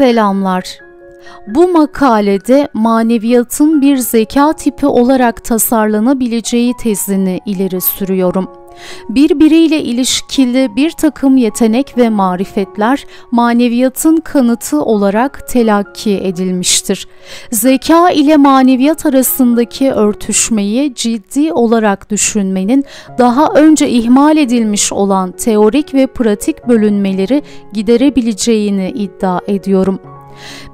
Selamlar. Bu makalede maneviyatın bir zeka tipi olarak tasarlanabileceği tezini ileri sürüyorum. Birbiriyle ilişkili bir takım yetenek ve marifetler maneviyatın kanıtı olarak telakki edilmiştir. Zeka ile maneviyat arasındaki örtüşmeyi ciddi olarak düşünmenin daha önce ihmal edilmiş olan teorik ve pratik bölünmeleri giderebileceğini iddia ediyorum.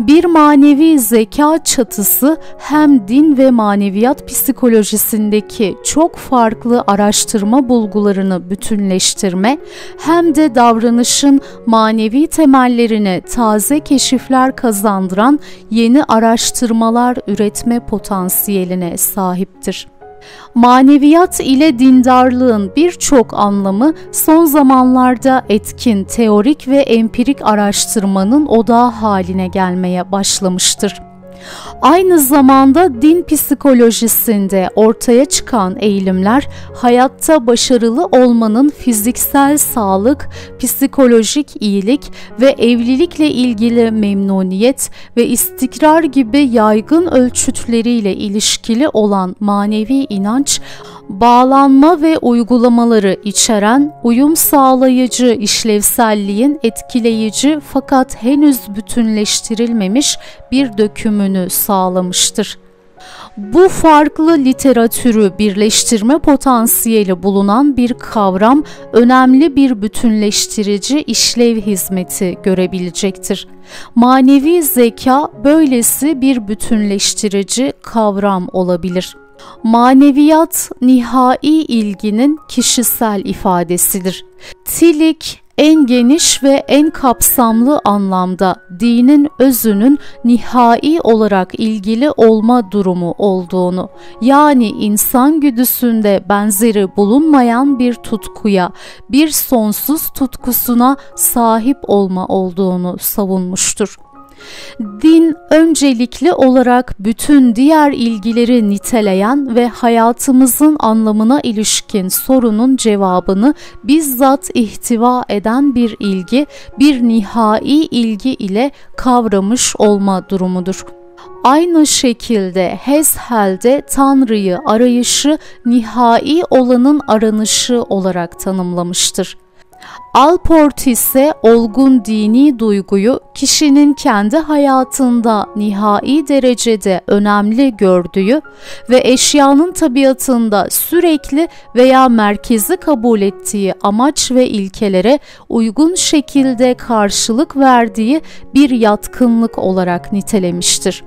Bir manevi zeka çatısı hem din ve maneviyat psikolojisindeki çok farklı araştırma bulgularını bütünleştirme hem de davranışın manevi temellerine taze keşifler kazandıran yeni araştırmalar üretme potansiyeline sahiptir. Maneviyat ile dindarlığın birçok anlamı son zamanlarda etkin teorik ve empirik araştırmanın odağı haline gelmeye başlamıştır. Aynı zamanda din psikolojisinde ortaya çıkan eğilimler hayatta başarılı olmanın fiziksel sağlık, psikolojik iyilik ve evlilikle ilgili memnuniyet ve istikrar gibi yaygın ölçütleriyle ilişkili olan manevi inanç bağlanma ve uygulamaları içeren uyum sağlayıcı işlevselliğin etkileyici fakat henüz bütünleştirilmemiş bir dökümünü sağlamıştır. Bu farklı literatürü birleştirme potansiyeli bulunan bir kavram önemli bir bütünleştirici işlev hizmeti görebilecektir. Manevi zeka böylesi bir bütünleştirici kavram olabilir. Maneviyat nihai ilginin kişisel ifadesidir. Tilik en geniş ve en kapsamlı anlamda dinin özünün nihai olarak ilgili olma durumu olduğunu, yani insan güdüsünde benzeri bulunmayan bir tutkuya, bir sonsuz tutkusuna sahip olma olduğunu savunmuştur. Din öncelikli olarak bütün diğer ilgileri niteleyen ve hayatımızın anlamına ilişkin sorunun cevabını bizzat ihtiva eden bir ilgi, bir nihai ilgi ile kavramış olma durumudur. Aynı şekilde Hezhel'de Tanrı'yı arayışı nihai olanın aranışı olarak tanımlamıştır. Alport ise olgun dini duyguyu kişinin kendi hayatında nihai derecede önemli gördüğü ve eşyanın tabiatında sürekli veya merkezi kabul ettiği amaç ve ilkelere uygun şekilde karşılık verdiği bir yatkınlık olarak nitelemiştir.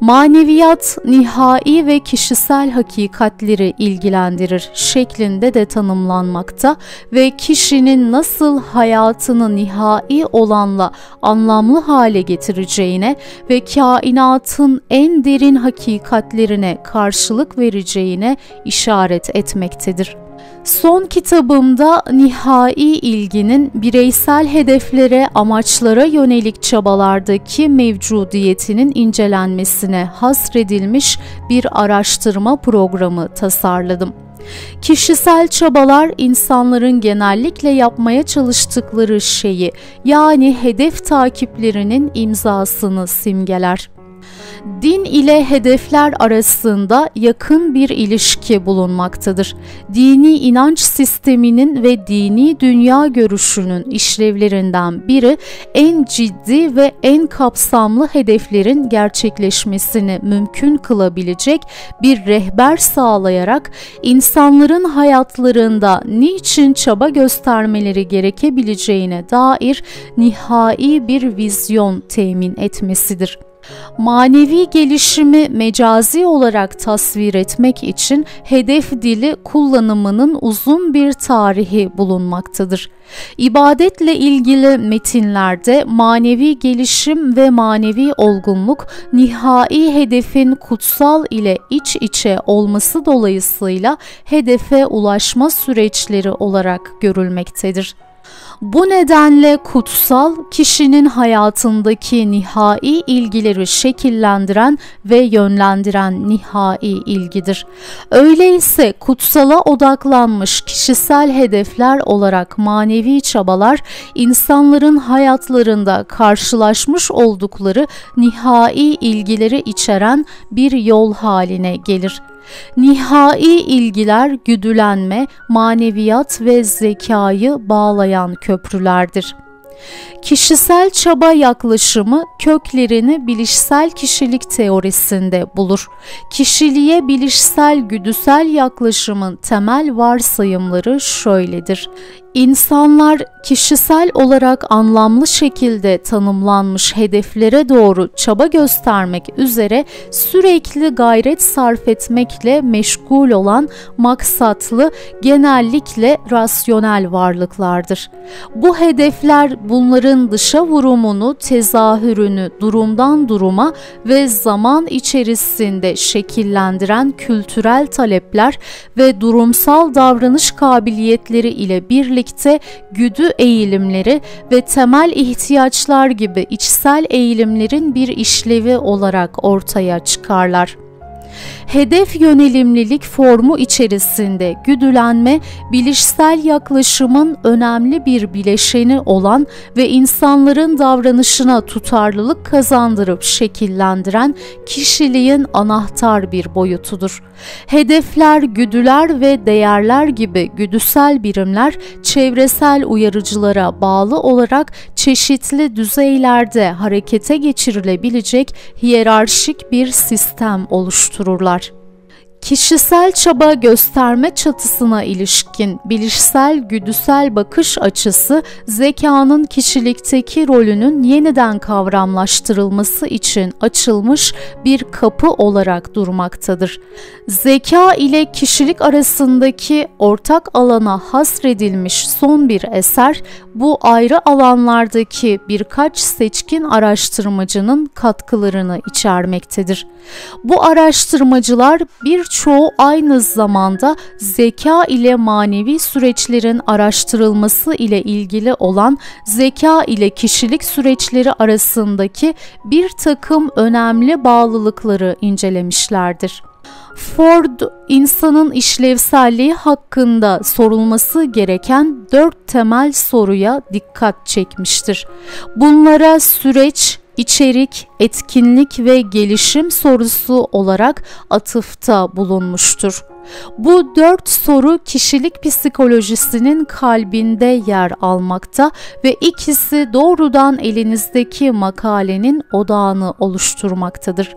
Maneviyat nihai ve kişisel hakikatleri ilgilendirir şeklinde de tanımlanmakta ve kişinin nasıl hayatını nihai olanla anlamlı hale getireceğine ve kainatın en derin hakikatlerine karşılık vereceğine işaret etmektedir. Son kitabımda nihai ilginin bireysel hedeflere, amaçlara yönelik çabalardaki mevcudiyetinin incelenmesine hasredilmiş bir araştırma programı tasarladım. Kişisel çabalar insanların genellikle yapmaya çalıştıkları şeyi yani hedef takiplerinin imzasını simgeler. Din ile hedefler arasında yakın bir ilişki bulunmaktadır. Dini inanç sisteminin ve dini dünya görüşünün işlevlerinden biri en ciddi ve en kapsamlı hedeflerin gerçekleşmesini mümkün kılabilecek bir rehber sağlayarak insanların hayatlarında niçin çaba göstermeleri gerekebileceğine dair nihai bir vizyon temin etmesidir. Manevi gelişimi mecazi olarak tasvir etmek için hedef dili kullanımının uzun bir tarihi bulunmaktadır. İbadetle ilgili metinlerde manevi gelişim ve manevi olgunluk nihai hedefin kutsal ile iç içe olması dolayısıyla hedefe ulaşma süreçleri olarak görülmektedir. Bu nedenle kutsal kişinin hayatındaki nihai ilgileri şekillendiren ve yönlendiren nihai ilgidir. Öyleyse kutsala odaklanmış kişisel hedefler olarak manevi çabalar insanların hayatlarında karşılaşmış oldukları nihai ilgileri içeren bir yol haline gelir. Nihai ilgiler güdülenme, maneviyat ve zekayı bağlayan köprülerdir. Kişisel çaba yaklaşımı köklerini bilişsel kişilik teorisinde bulur. Kişiliğe bilişsel güdüsel yaklaşımın temel varsayımları şöyledir. İnsanlar kişisel olarak anlamlı şekilde tanımlanmış hedeflere doğru çaba göstermek üzere sürekli gayret sarf etmekle meşgul olan maksatlı, genellikle rasyonel varlıklardır. Bu hedefler bunların dışa vurumunu, tezahürünü durumdan duruma ve zaman içerisinde şekillendiren kültürel talepler ve durumsal davranış kabiliyetleri ile birlikte güdü eğilimleri ve temel ihtiyaçlar gibi içsel eğilimlerin bir işlevi olarak ortaya çıkarlar. Hedef yönelimlilik formu içerisinde güdülenme, bilişsel yaklaşımın önemli bir bileşeni olan ve insanların davranışına tutarlılık kazandırıp şekillendiren kişiliğin anahtar bir boyutudur. Hedefler, güdüler ve değerler gibi güdüsel birimler çevresel uyarıcılara bağlı olarak çeşitli düzeylerde harekete geçirilebilecek hiyerarşik bir sistem oluştururlar. Kişisel çaba gösterme çatısına ilişkin bilişsel güdüsel bakış açısı zekanın kişilikteki rolünün yeniden kavramlaştırılması için açılmış bir kapı olarak durmaktadır. Zeka ile kişilik arasındaki ortak alana hasredilmiş son bir eser bu ayrı alanlardaki birkaç seçkin araştırmacının katkılarını içermektedir. Bu araştırmacılar birçoğu aynı zamanda zeka ile manevi süreçlerin araştırılması ile ilgili olan zeka ile kişilik süreçleri arasındaki bir takım önemli bağlılıkları incelemişlerdir. Ford, insanın işlevselliği hakkında sorulması gereken dört temel soruya dikkat çekmiştir. Bunlara süreç, içerik, etkinlik ve gelişim sorusu olarak atıfta bulunmuştur. Bu dört soru kişilik psikolojisinin kalbinde yer almakta ve ikisi doğrudan elinizdeki makalenin odağını oluşturmaktadır.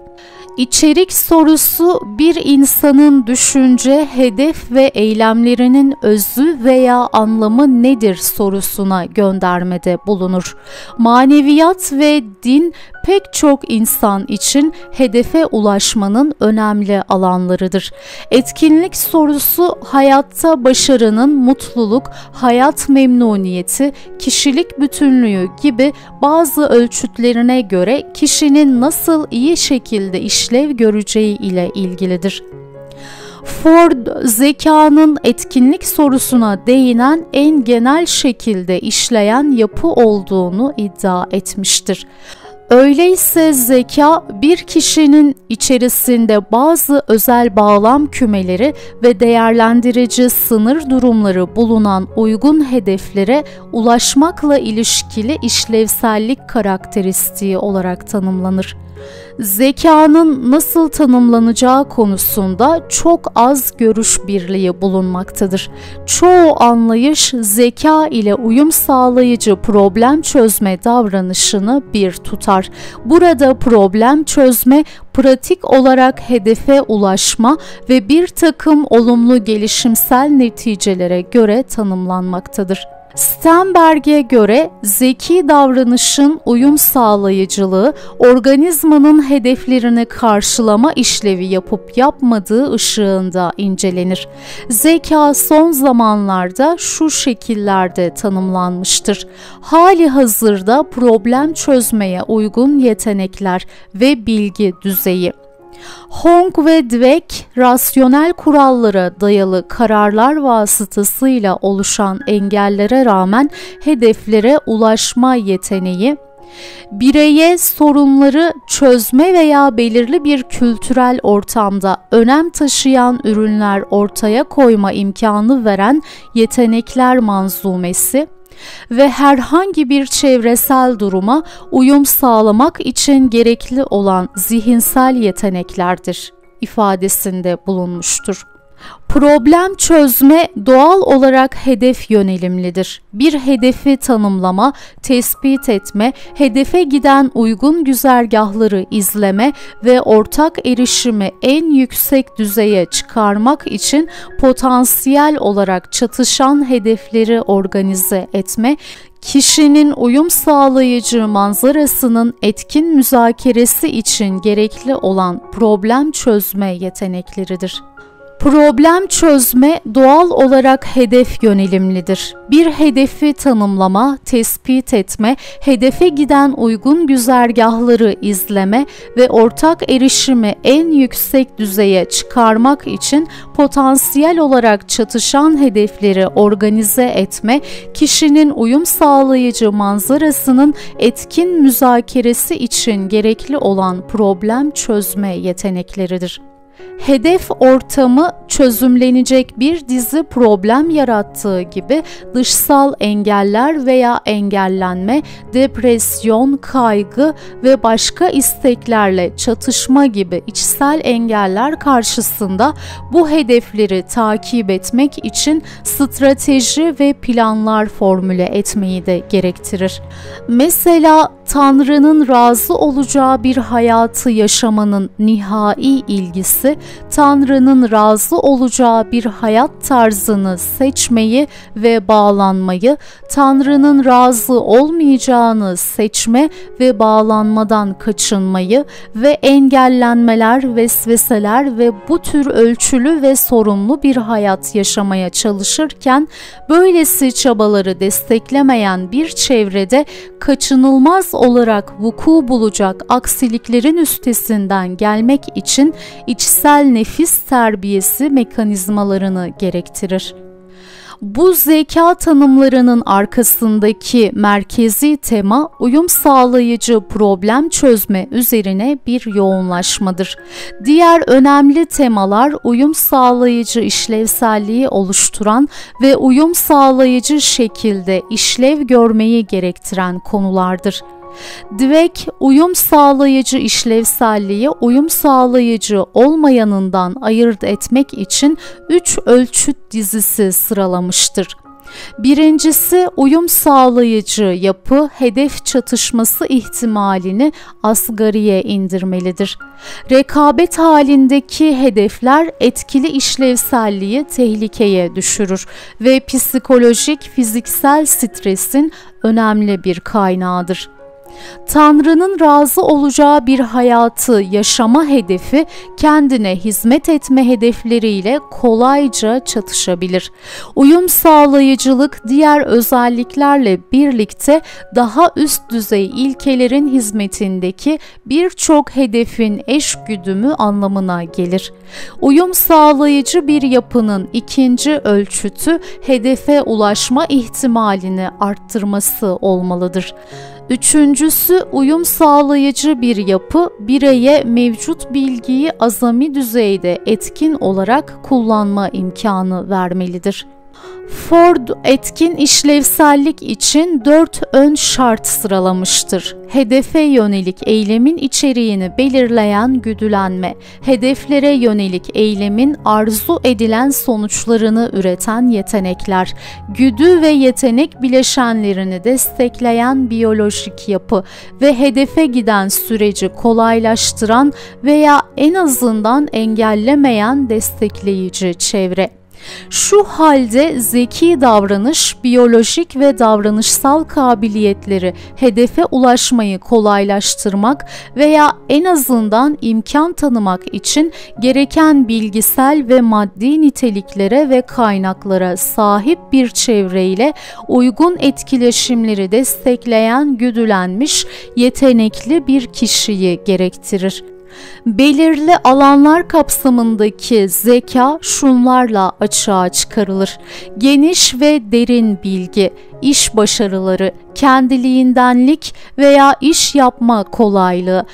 İçerik sorusu bir insanın düşünce, hedef ve eylemlerinin özü veya anlamı nedir sorusuna göndermede bulunur. Maneviyat ve din pek çok insan için hedefe ulaşmanın önemli alanlarıdır. Etkinlik sorusu hayatta başarının mutluluk, hayat memnuniyeti, kişilik bütünlüğü gibi bazı ölçütlerine göre kişinin nasıl iyi şekilde işlev göreceği ile ilgilidir. Ford zekanın etkinlik sorusuna değinen en genel şekilde işleyen yapı olduğunu iddia etmiştir. Öyleyse zeka bir kişinin içerisinde bazı özel bağlam kümeleri ve değerlendirici sınır durumları bulunan uygun hedeflere ulaşmakla ilişkili işlevsellik karakteristiği olarak tanımlanır zekanın nasıl tanımlanacağı konusunda çok az görüş birliği bulunmaktadır. Çoğu anlayış zeka ile uyum sağlayıcı problem çözme davranışını bir tutar. Burada problem çözme pratik olarak hedefe ulaşma ve bir takım olumlu gelişimsel neticelere göre tanımlanmaktadır. Stenberg'e göre zeki davranışın uyum sağlayıcılığı organizmanın hedeflerini karşılama işlevi yapıp yapmadığı ışığında incelenir. Zeka son zamanlarda şu şekillerde tanımlanmıştır. Hali hazırda problem çözmeye uygun yetenekler ve bilgi düzeyi Hong ve Dweck, rasyonel kurallara dayalı kararlar vasıtasıyla oluşan engellere rağmen hedeflere ulaşma yeteneği, bireye sorunları çözme veya belirli bir kültürel ortamda önem taşıyan ürünler ortaya koyma imkanı veren yetenekler manzumesi, ve herhangi bir çevresel duruma uyum sağlamak için gerekli olan zihinsel yeteneklerdir ifadesinde bulunmuştur. Problem çözme doğal olarak hedef yönelimlidir. Bir hedefi tanımlama, tespit etme, hedefe giden uygun güzergahları izleme ve ortak erişimi en yüksek düzeye çıkarmak için potansiyel olarak çatışan hedefleri organize etme, kişinin uyum sağlayıcı manzarasının etkin müzakeresi için gerekli olan problem çözme yetenekleridir. Problem çözme doğal olarak hedef yönelimlidir. Bir hedefi tanımlama, tespit etme, hedefe giden uygun güzergahları izleme ve ortak erişimi en yüksek düzeye çıkarmak için potansiyel olarak çatışan hedefleri organize etme, kişinin uyum sağlayıcı manzarasının etkin müzakeresi için gerekli olan problem çözme yetenekleridir hedef ortamı çözümlenecek bir dizi problem yarattığı gibi dışsal engeller veya engellenme, depresyon, kaygı ve başka isteklerle çatışma gibi içsel engeller karşısında bu hedefleri takip etmek için strateji ve planlar formüle etmeyi de gerektirir. Mesela Tanrı'nın razı olacağı bir hayatı yaşamanın nihai ilgisi, Tanrı'nın razı olacağı bir hayat tarzını seçmeyi ve bağlanmayı, Tanrı'nın razı olmayacağını seçme ve bağlanmadan kaçınmayı ve engellenmeler, vesveseler ve bu tür ölçülü ve sorumlu bir hayat yaşamaya çalışırken böylesi çabaları desteklemeyen bir çevrede kaçınılmaz olarak vuku bulacak aksiliklerin üstesinden gelmek için içsel nefis terbiyesi mekanizmalarını gerektirir. Bu zeka tanımlarının arkasındaki merkezi tema uyum sağlayıcı problem çözme üzerine bir yoğunlaşmadır. Diğer önemli temalar uyum sağlayıcı işlevselliği oluşturan ve uyum sağlayıcı şekilde işlev görmeyi gerektiren konulardır. Dweck uyum sağlayıcı işlevselliği uyum sağlayıcı olmayanından ayırt etmek için 3 ölçüt dizisi sıralamıştır. Birincisi uyum sağlayıcı yapı hedef çatışması ihtimalini asgariye indirmelidir. Rekabet halindeki hedefler etkili işlevselliği tehlikeye düşürür ve psikolojik fiziksel stresin önemli bir kaynağıdır. Tanrı'nın razı olacağı bir hayatı yaşama hedefi kendine hizmet etme hedefleriyle kolayca çatışabilir. Uyum sağlayıcılık diğer özelliklerle birlikte daha üst düzey ilkelerin hizmetindeki birçok hedefin eş güdümü anlamına gelir. Uyum sağlayıcı bir yapının ikinci ölçütü hedefe ulaşma ihtimalini arttırması olmalıdır. Üçüncüsü uyum sağlayıcı bir yapı bireye mevcut bilgiyi azami düzeyde etkin olarak kullanma imkanı vermelidir. Ford etkin işlevsellik için dört ön şart sıralamıştır. Hedefe yönelik eylemin içeriğini belirleyen güdülenme, hedeflere yönelik eylemin arzu edilen sonuçlarını üreten yetenekler, güdü ve yetenek bileşenlerini destekleyen biyolojik yapı ve hedefe giden süreci kolaylaştıran veya en azından engellemeyen destekleyici çevre. Şu halde zeki davranış, biyolojik ve davranışsal kabiliyetleri hedefe ulaşmayı kolaylaştırmak veya en azından imkan tanımak için gereken bilgisel ve maddi niteliklere ve kaynaklara sahip bir çevreyle uygun etkileşimleri destekleyen güdülenmiş, yetenekli bir kişiyi gerektirir. Belirli alanlar kapsamındaki zeka şunlarla açığa çıkarılır. Geniş ve derin bilgi, iş başarıları, kendiliğindenlik veya iş yapma kolaylığı,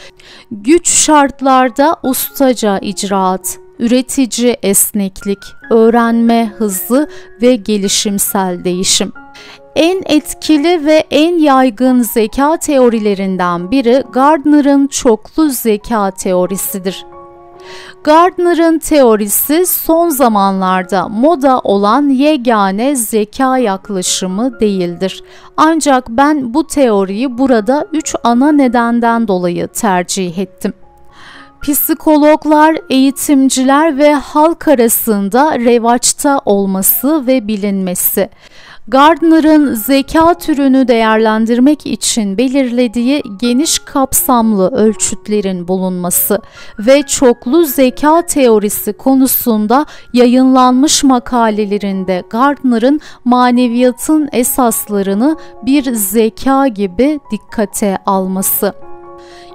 güç şartlarda ustaca icraat, üretici esneklik, öğrenme hızı ve gelişimsel değişim. En etkili ve en yaygın zeka teorilerinden biri Gardner'ın çoklu zeka teorisidir. Gardner'ın teorisi son zamanlarda moda olan yegane zeka yaklaşımı değildir. Ancak ben bu teoriyi burada üç ana nedenden dolayı tercih ettim psikologlar, eğitimciler ve halk arasında revaçta olması ve bilinmesi. Gardner'ın zeka türünü değerlendirmek için belirlediği geniş kapsamlı ölçütlerin bulunması ve çoklu zeka teorisi konusunda yayınlanmış makalelerinde Gardner'ın maneviyatın esaslarını bir zeka gibi dikkate alması.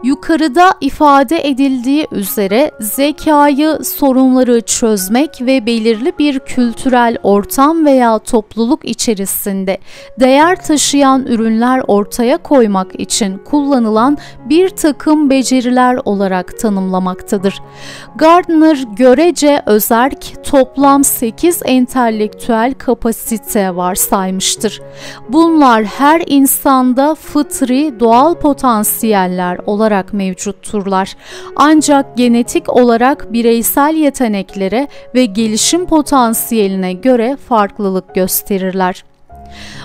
Yukarıda ifade edildiği üzere zekayı sorunları çözmek ve belirli bir kültürel ortam veya topluluk içerisinde değer taşıyan ürünler ortaya koymak için kullanılan bir takım beceriler olarak tanımlamaktadır. Gardner görece özerk toplam 8 entelektüel kapasite varsaymıştır. Bunlar her insanda fıtri doğal potansiyeller olarak olarak mevcutturlar. Ancak genetik olarak bireysel yeteneklere ve gelişim potansiyeline göre farklılık gösterirler.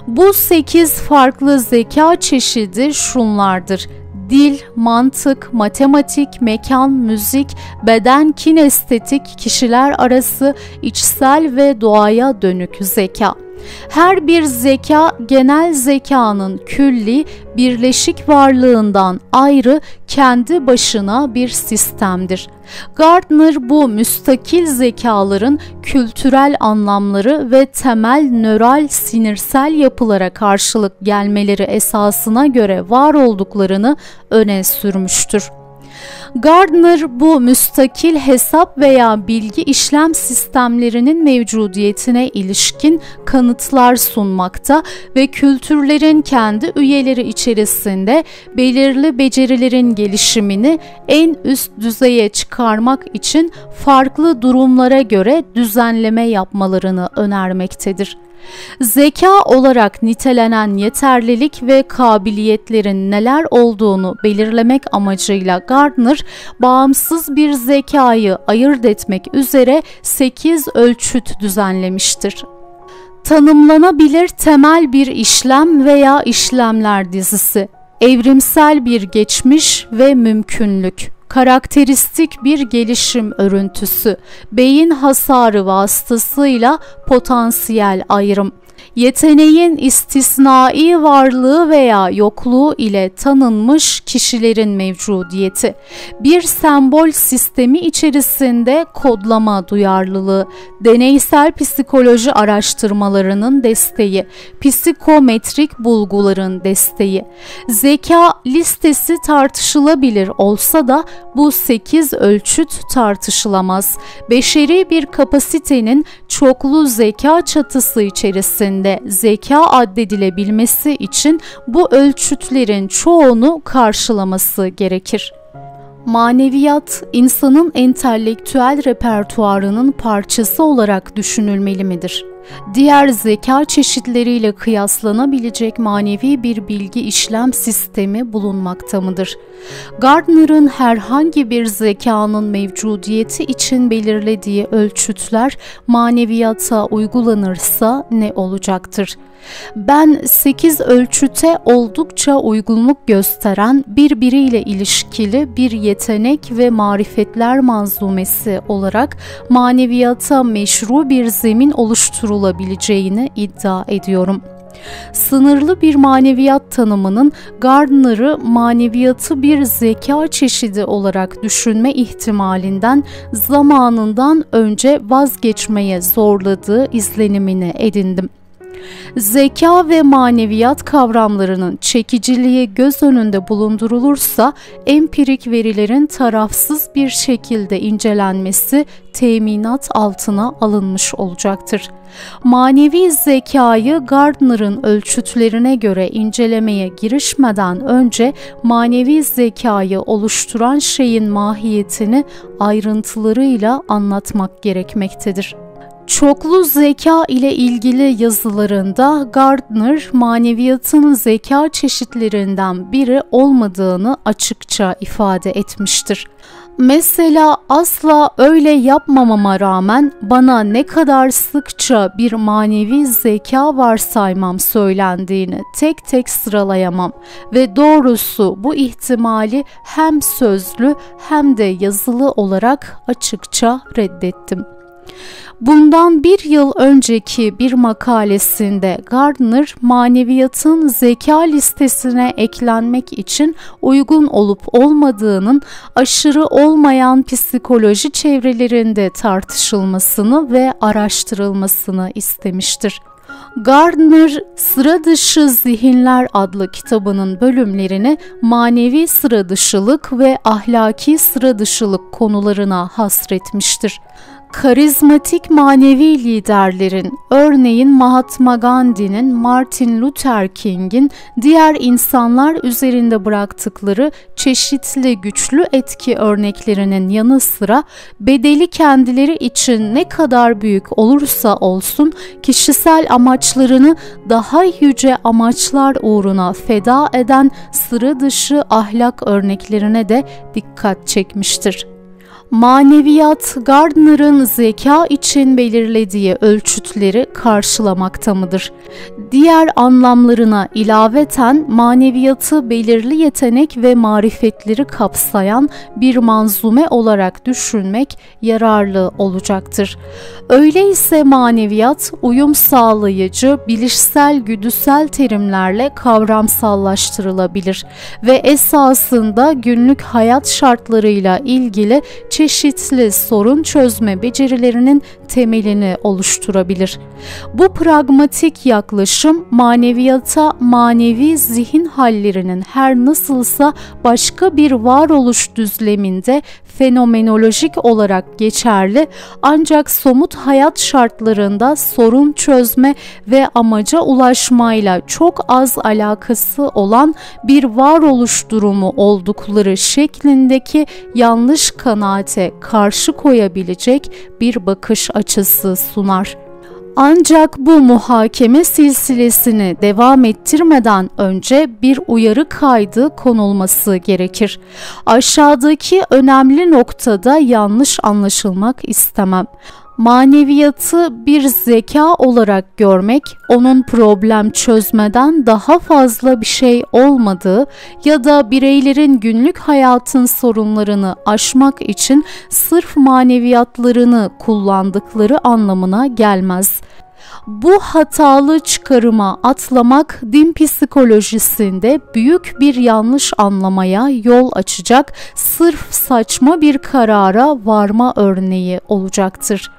Bu 8 farklı zeka çeşidi şunlardır dil, mantık, matematik, mekan, müzik, beden, kinestetik, kişiler arası, içsel ve doğaya dönük zeka. Her bir zeka genel zekanın külli, birleşik varlığından ayrı kendi başına bir sistemdir. Gardner bu müstakil zekaların kültürel anlamları ve temel nöral sinirsel yapılara karşılık gelmeleri esasına göre var olduklarını öne sürmüştür. Gardner bu müstakil hesap veya bilgi işlem sistemlerinin mevcudiyetine ilişkin kanıtlar sunmakta ve kültürlerin kendi üyeleri içerisinde belirli becerilerin gelişimini en üst düzeye çıkarmak için farklı durumlara göre düzenleme yapmalarını önermektedir. Zeka olarak nitelenen yeterlilik ve kabiliyetlerin neler olduğunu belirlemek amacıyla Gardner, bağımsız bir zekayı ayırt etmek üzere 8 ölçüt düzenlemiştir. Tanımlanabilir temel bir işlem veya işlemler dizisi, evrimsel bir geçmiş ve mümkünlük karakteristik bir gelişim örüntüsü, beyin hasarı vasıtasıyla potansiyel ayrım yeteneğin istisnai varlığı veya yokluğu ile tanınmış kişilerin mevcudiyeti, bir sembol sistemi içerisinde kodlama duyarlılığı, deneysel psikoloji araştırmalarının desteği, psikometrik bulguların desteği, zeka listesi tartışılabilir olsa da bu 8 ölçüt tartışılamaz. Beşeri bir kapasitenin çoklu zeka çatısı içerisinde üzerinde zeka addedilebilmesi için bu ölçütlerin çoğunu karşılaması gerekir. Maneviyat, insanın entelektüel repertuarının parçası olarak düşünülmeli midir? Diğer zeka çeşitleriyle kıyaslanabilecek manevi bir bilgi işlem sistemi bulunmakta mıdır? Gardner'ın herhangi bir zekanın mevcudiyeti için belirlediği ölçütler maneviyata uygulanırsa ne olacaktır? Ben 8 ölçüte oldukça uygunluk gösteren birbiriyle ilişkili bir yetenek ve marifetler manzumesi olarak maneviyata meşru bir zemin oluşturulabileceğini iddia ediyorum. Sınırlı bir maneviyat tanımının Gardner'ı maneviyatı bir zeka çeşidi olarak düşünme ihtimalinden zamanından önce vazgeçmeye zorladığı izlenimini edindim. Zeka ve maneviyat kavramlarının çekiciliği göz önünde bulundurulursa empirik verilerin tarafsız bir şekilde incelenmesi teminat altına alınmış olacaktır. Manevi zekayı Gardner'ın ölçütlerine göre incelemeye girişmeden önce manevi zekayı oluşturan şeyin mahiyetini ayrıntılarıyla anlatmak gerekmektedir. Çoklu zeka ile ilgili yazılarında Gardner maneviyatın zeka çeşitlerinden biri olmadığını açıkça ifade etmiştir. Mesela asla öyle yapmamama rağmen bana ne kadar sıkça bir manevi zeka varsaymam söylendiğini tek tek sıralayamam ve doğrusu bu ihtimali hem sözlü hem de yazılı olarak açıkça reddettim. Bundan bir yıl önceki bir makalesinde Gardner maneviyatın zeka listesine eklenmek için uygun olup olmadığının aşırı olmayan psikoloji çevrelerinde tartışılmasını ve araştırılmasını istemiştir. Gardner Sıra Dışı Zihinler adlı kitabının bölümlerini manevi sıra dışılık ve ahlaki sıra dışılık konularına hasretmiştir karizmatik manevi liderlerin, örneğin Mahatma Gandhi'nin, Martin Luther King'in diğer insanlar üzerinde bıraktıkları çeşitli güçlü etki örneklerinin yanı sıra bedeli kendileri için ne kadar büyük olursa olsun kişisel amaçlarını daha yüce amaçlar uğruna feda eden sıra dışı ahlak örneklerine de dikkat çekmiştir. Maneviyat Gardner'ın zeka için belirlediği ölçütleri karşılamakta mıdır? Diğer anlamlarına ilaveten maneviyatı belirli yetenek ve marifetleri kapsayan bir manzume olarak düşünmek yararlı olacaktır. Öyleyse maneviyat uyum sağlayıcı, bilişsel güdüsel terimlerle kavramsallaştırılabilir ve esasında günlük hayat şartlarıyla ilgili çeşitli sorun çözme becerilerinin temelini oluşturabilir. Bu pragmatik yaklaşım maneviyata manevi zihin hallerinin her nasılsa başka bir varoluş düzleminde fenomenolojik olarak geçerli ancak somut hayat şartlarında sorun çözme ve amaca ulaşmayla çok az alakası olan bir varoluş durumu oldukları şeklindeki yanlış kanaate karşı koyabilecek bir bakış açısı sunar. Ancak bu muhakeme silsilesini devam ettirmeden önce bir uyarı kaydı konulması gerekir. Aşağıdaki önemli noktada yanlış anlaşılmak istemem maneviyatı bir zeka olarak görmek, onun problem çözmeden daha fazla bir şey olmadığı ya da bireylerin günlük hayatın sorunlarını aşmak için sırf maneviyatlarını kullandıkları anlamına gelmez. Bu hatalı çıkarıma atlamak din psikolojisinde büyük bir yanlış anlamaya yol açacak sırf saçma bir karara varma örneği olacaktır.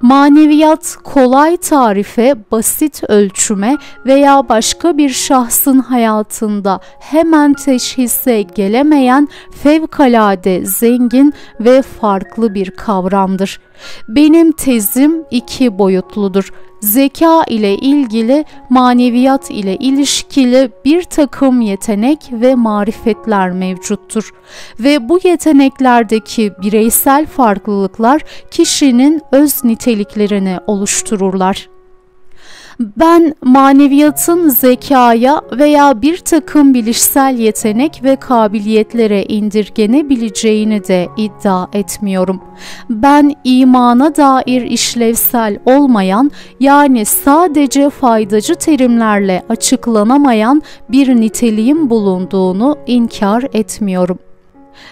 Maneviyat kolay tarife, basit ölçüme veya başka bir şahsın hayatında hemen teşhise gelemeyen fevkalade zengin ve farklı bir kavramdır. Benim tezim iki boyutludur zeka ile ilgili, maneviyat ile ilişkili bir takım yetenek ve marifetler mevcuttur. Ve bu yeteneklerdeki bireysel farklılıklar kişinin öz niteliklerini oluştururlar. Ben maneviyatın zekaya veya bir takım bilişsel yetenek ve kabiliyetlere indirgenebileceğini de iddia etmiyorum. Ben imana dair işlevsel olmayan yani sadece faydacı terimlerle açıklanamayan bir niteliğin bulunduğunu inkar etmiyorum.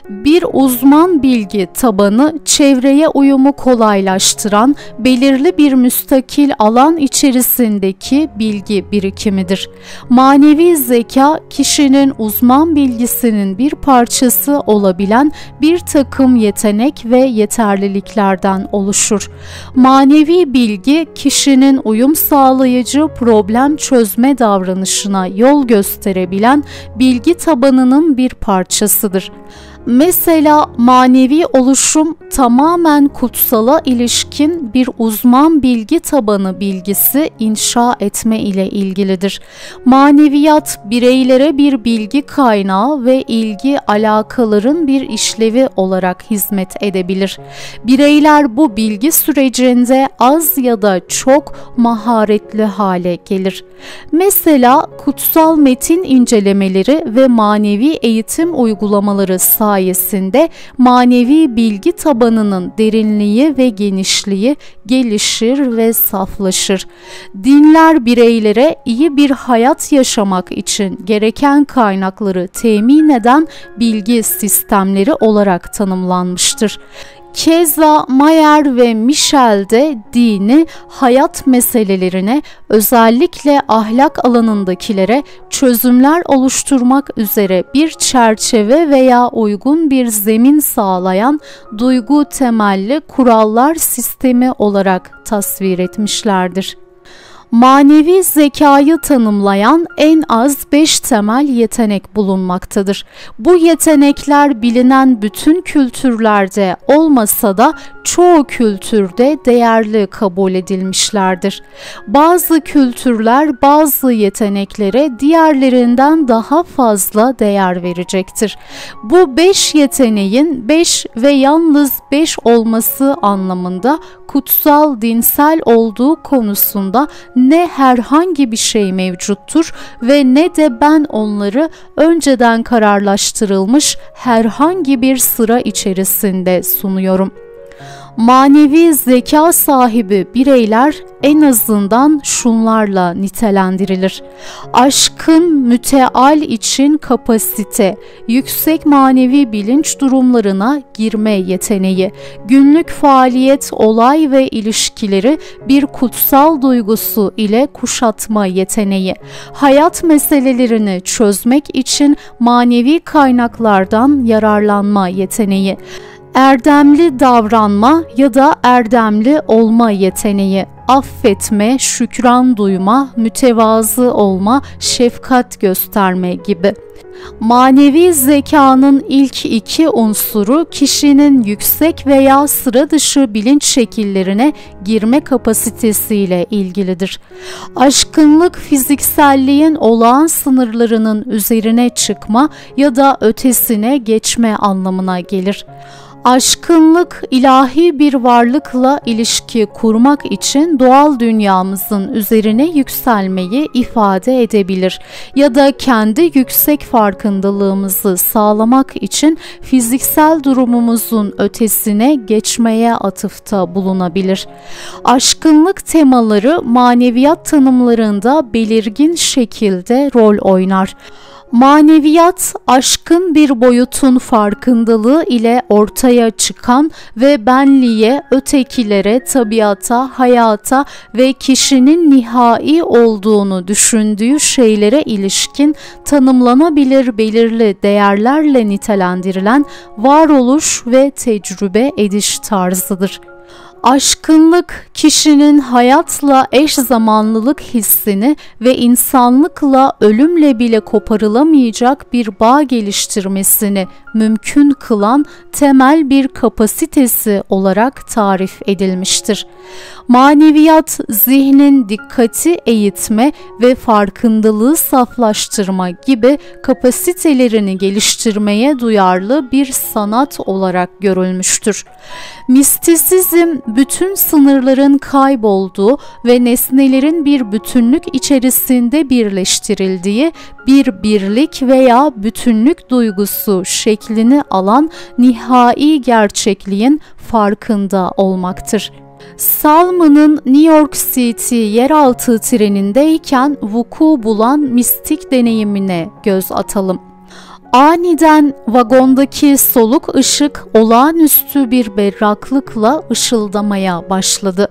Bir uzman bilgi tabanı çevreye uyumu kolaylaştıran belirli bir müstakil alan içerisindeki bilgi birikimidir. Manevi zeka kişinin uzman bilgisinin bir parçası olabilen bir takım yetenek ve yeterliliklerden oluşur. Manevi bilgi kişinin uyum sağlayıcı problem çözme davranışına yol gösterebilen bilgi tabanının bir parçasıdır. Mesela manevi oluşum tamamen kutsala ilişkin bir uzman bilgi tabanı bilgisi inşa etme ile ilgilidir. Maneviyat bireylere bir bilgi kaynağı ve ilgi alakaların bir işlevi olarak hizmet edebilir. Bireyler bu bilgi sürecinde az ya da çok maharetli hale gelir. Mesela kutsal metin incelemeleri ve manevi eğitim uygulamaları sayesinde sayesinde manevi bilgi tabanının derinliği ve genişliği gelişir ve saflaşır. Dinler bireylere iyi bir hayat yaşamak için gereken kaynakları temin eden bilgi sistemleri olarak tanımlanmıştır. Keza Mayer ve Michel de dini hayat meselelerine özellikle ahlak alanındakilere çözümler oluşturmak üzere bir çerçeve veya uygun bir zemin sağlayan duygu temelli kurallar sistemi olarak tasvir etmişlerdir manevi zekayı tanımlayan en az 5 temel yetenek bulunmaktadır. Bu yetenekler bilinen bütün kültürlerde olmasa da çoğu kültürde değerli kabul edilmişlerdir. Bazı kültürler bazı yeteneklere diğerlerinden daha fazla değer verecektir. Bu 5 yeteneğin 5 ve yalnız 5 olması anlamında kutsal dinsel olduğu konusunda ne herhangi bir şey mevcuttur ve ne de ben onları önceden kararlaştırılmış herhangi bir sıra içerisinde sunuyorum manevi zeka sahibi bireyler en azından şunlarla nitelendirilir. Aşkın müteal için kapasite, yüksek manevi bilinç durumlarına girme yeteneği, günlük faaliyet, olay ve ilişkileri bir kutsal duygusu ile kuşatma yeteneği, hayat meselelerini çözmek için manevi kaynaklardan yararlanma yeteneği, erdemli davranma ya da erdemli olma yeteneği, affetme, şükran duyma, mütevazı olma, şefkat gösterme gibi. Manevi zekanın ilk iki unsuru kişinin yüksek veya sıra dışı bilinç şekillerine girme kapasitesiyle ilgilidir. Aşkınlık fizikselliğin olağan sınırlarının üzerine çıkma ya da ötesine geçme anlamına gelir aşkınlık ilahi bir varlıkla ilişki kurmak için doğal dünyamızın üzerine yükselmeyi ifade edebilir ya da kendi yüksek farkındalığımızı sağlamak için fiziksel durumumuzun ötesine geçmeye atıfta bulunabilir. Aşkınlık temaları maneviyat tanımlarında belirgin şekilde rol oynar. Maneviyat aşkın bir boyutun farkındalığı ile ortaya çıkan ve benliğe, ötekilere, tabiata, hayata ve kişinin nihai olduğunu düşündüğü şeylere ilişkin tanımlanabilir belirli değerlerle nitelendirilen varoluş ve tecrübe ediş tarzıdır. Aşkınlık kişinin hayatla eş zamanlılık hissini ve insanlıkla ölümle bile koparılamayacak bir bağ geliştirmesini mümkün kılan temel bir kapasitesi olarak tarif edilmiştir. Maneviyat zihnin dikkati eğitme ve farkındalığı saflaştırma gibi kapasitelerini geliştirmeye duyarlı bir sanat olarak görülmüştür. Mistisizm bütün sınırların kaybolduğu ve nesnelerin bir bütünlük içerisinde birleştirildiği bir birlik veya bütünlük duygusu şeklini alan nihai gerçekliğin farkında olmaktır. Salman'ın New York City yeraltı trenindeyken vuku bulan mistik deneyimine göz atalım. Aniden vagondaki soluk ışık olağanüstü bir berraklıkla ışıldamaya başladı.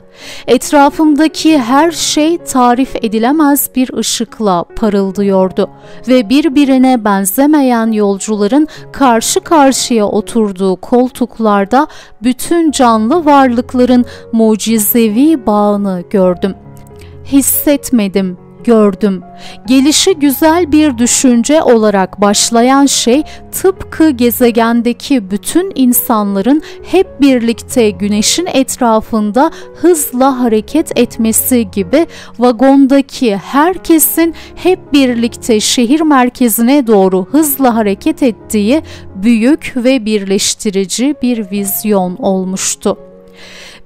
Etrafımdaki her şey tarif edilemez bir ışıkla parıldıyordu ve birbirine benzemeyen yolcuların karşı karşıya oturduğu koltuklarda bütün canlı varlıkların mucizevi bağını gördüm. Hissetmedim, gördüm. Gelişi güzel bir düşünce olarak başlayan şey tıpkı gezegendeki bütün insanların hep birlikte güneşin etrafında hızla hareket etmesi gibi vagondaki herkesin hep birlikte şehir merkezine doğru hızla hareket ettiği büyük ve birleştirici bir vizyon olmuştu.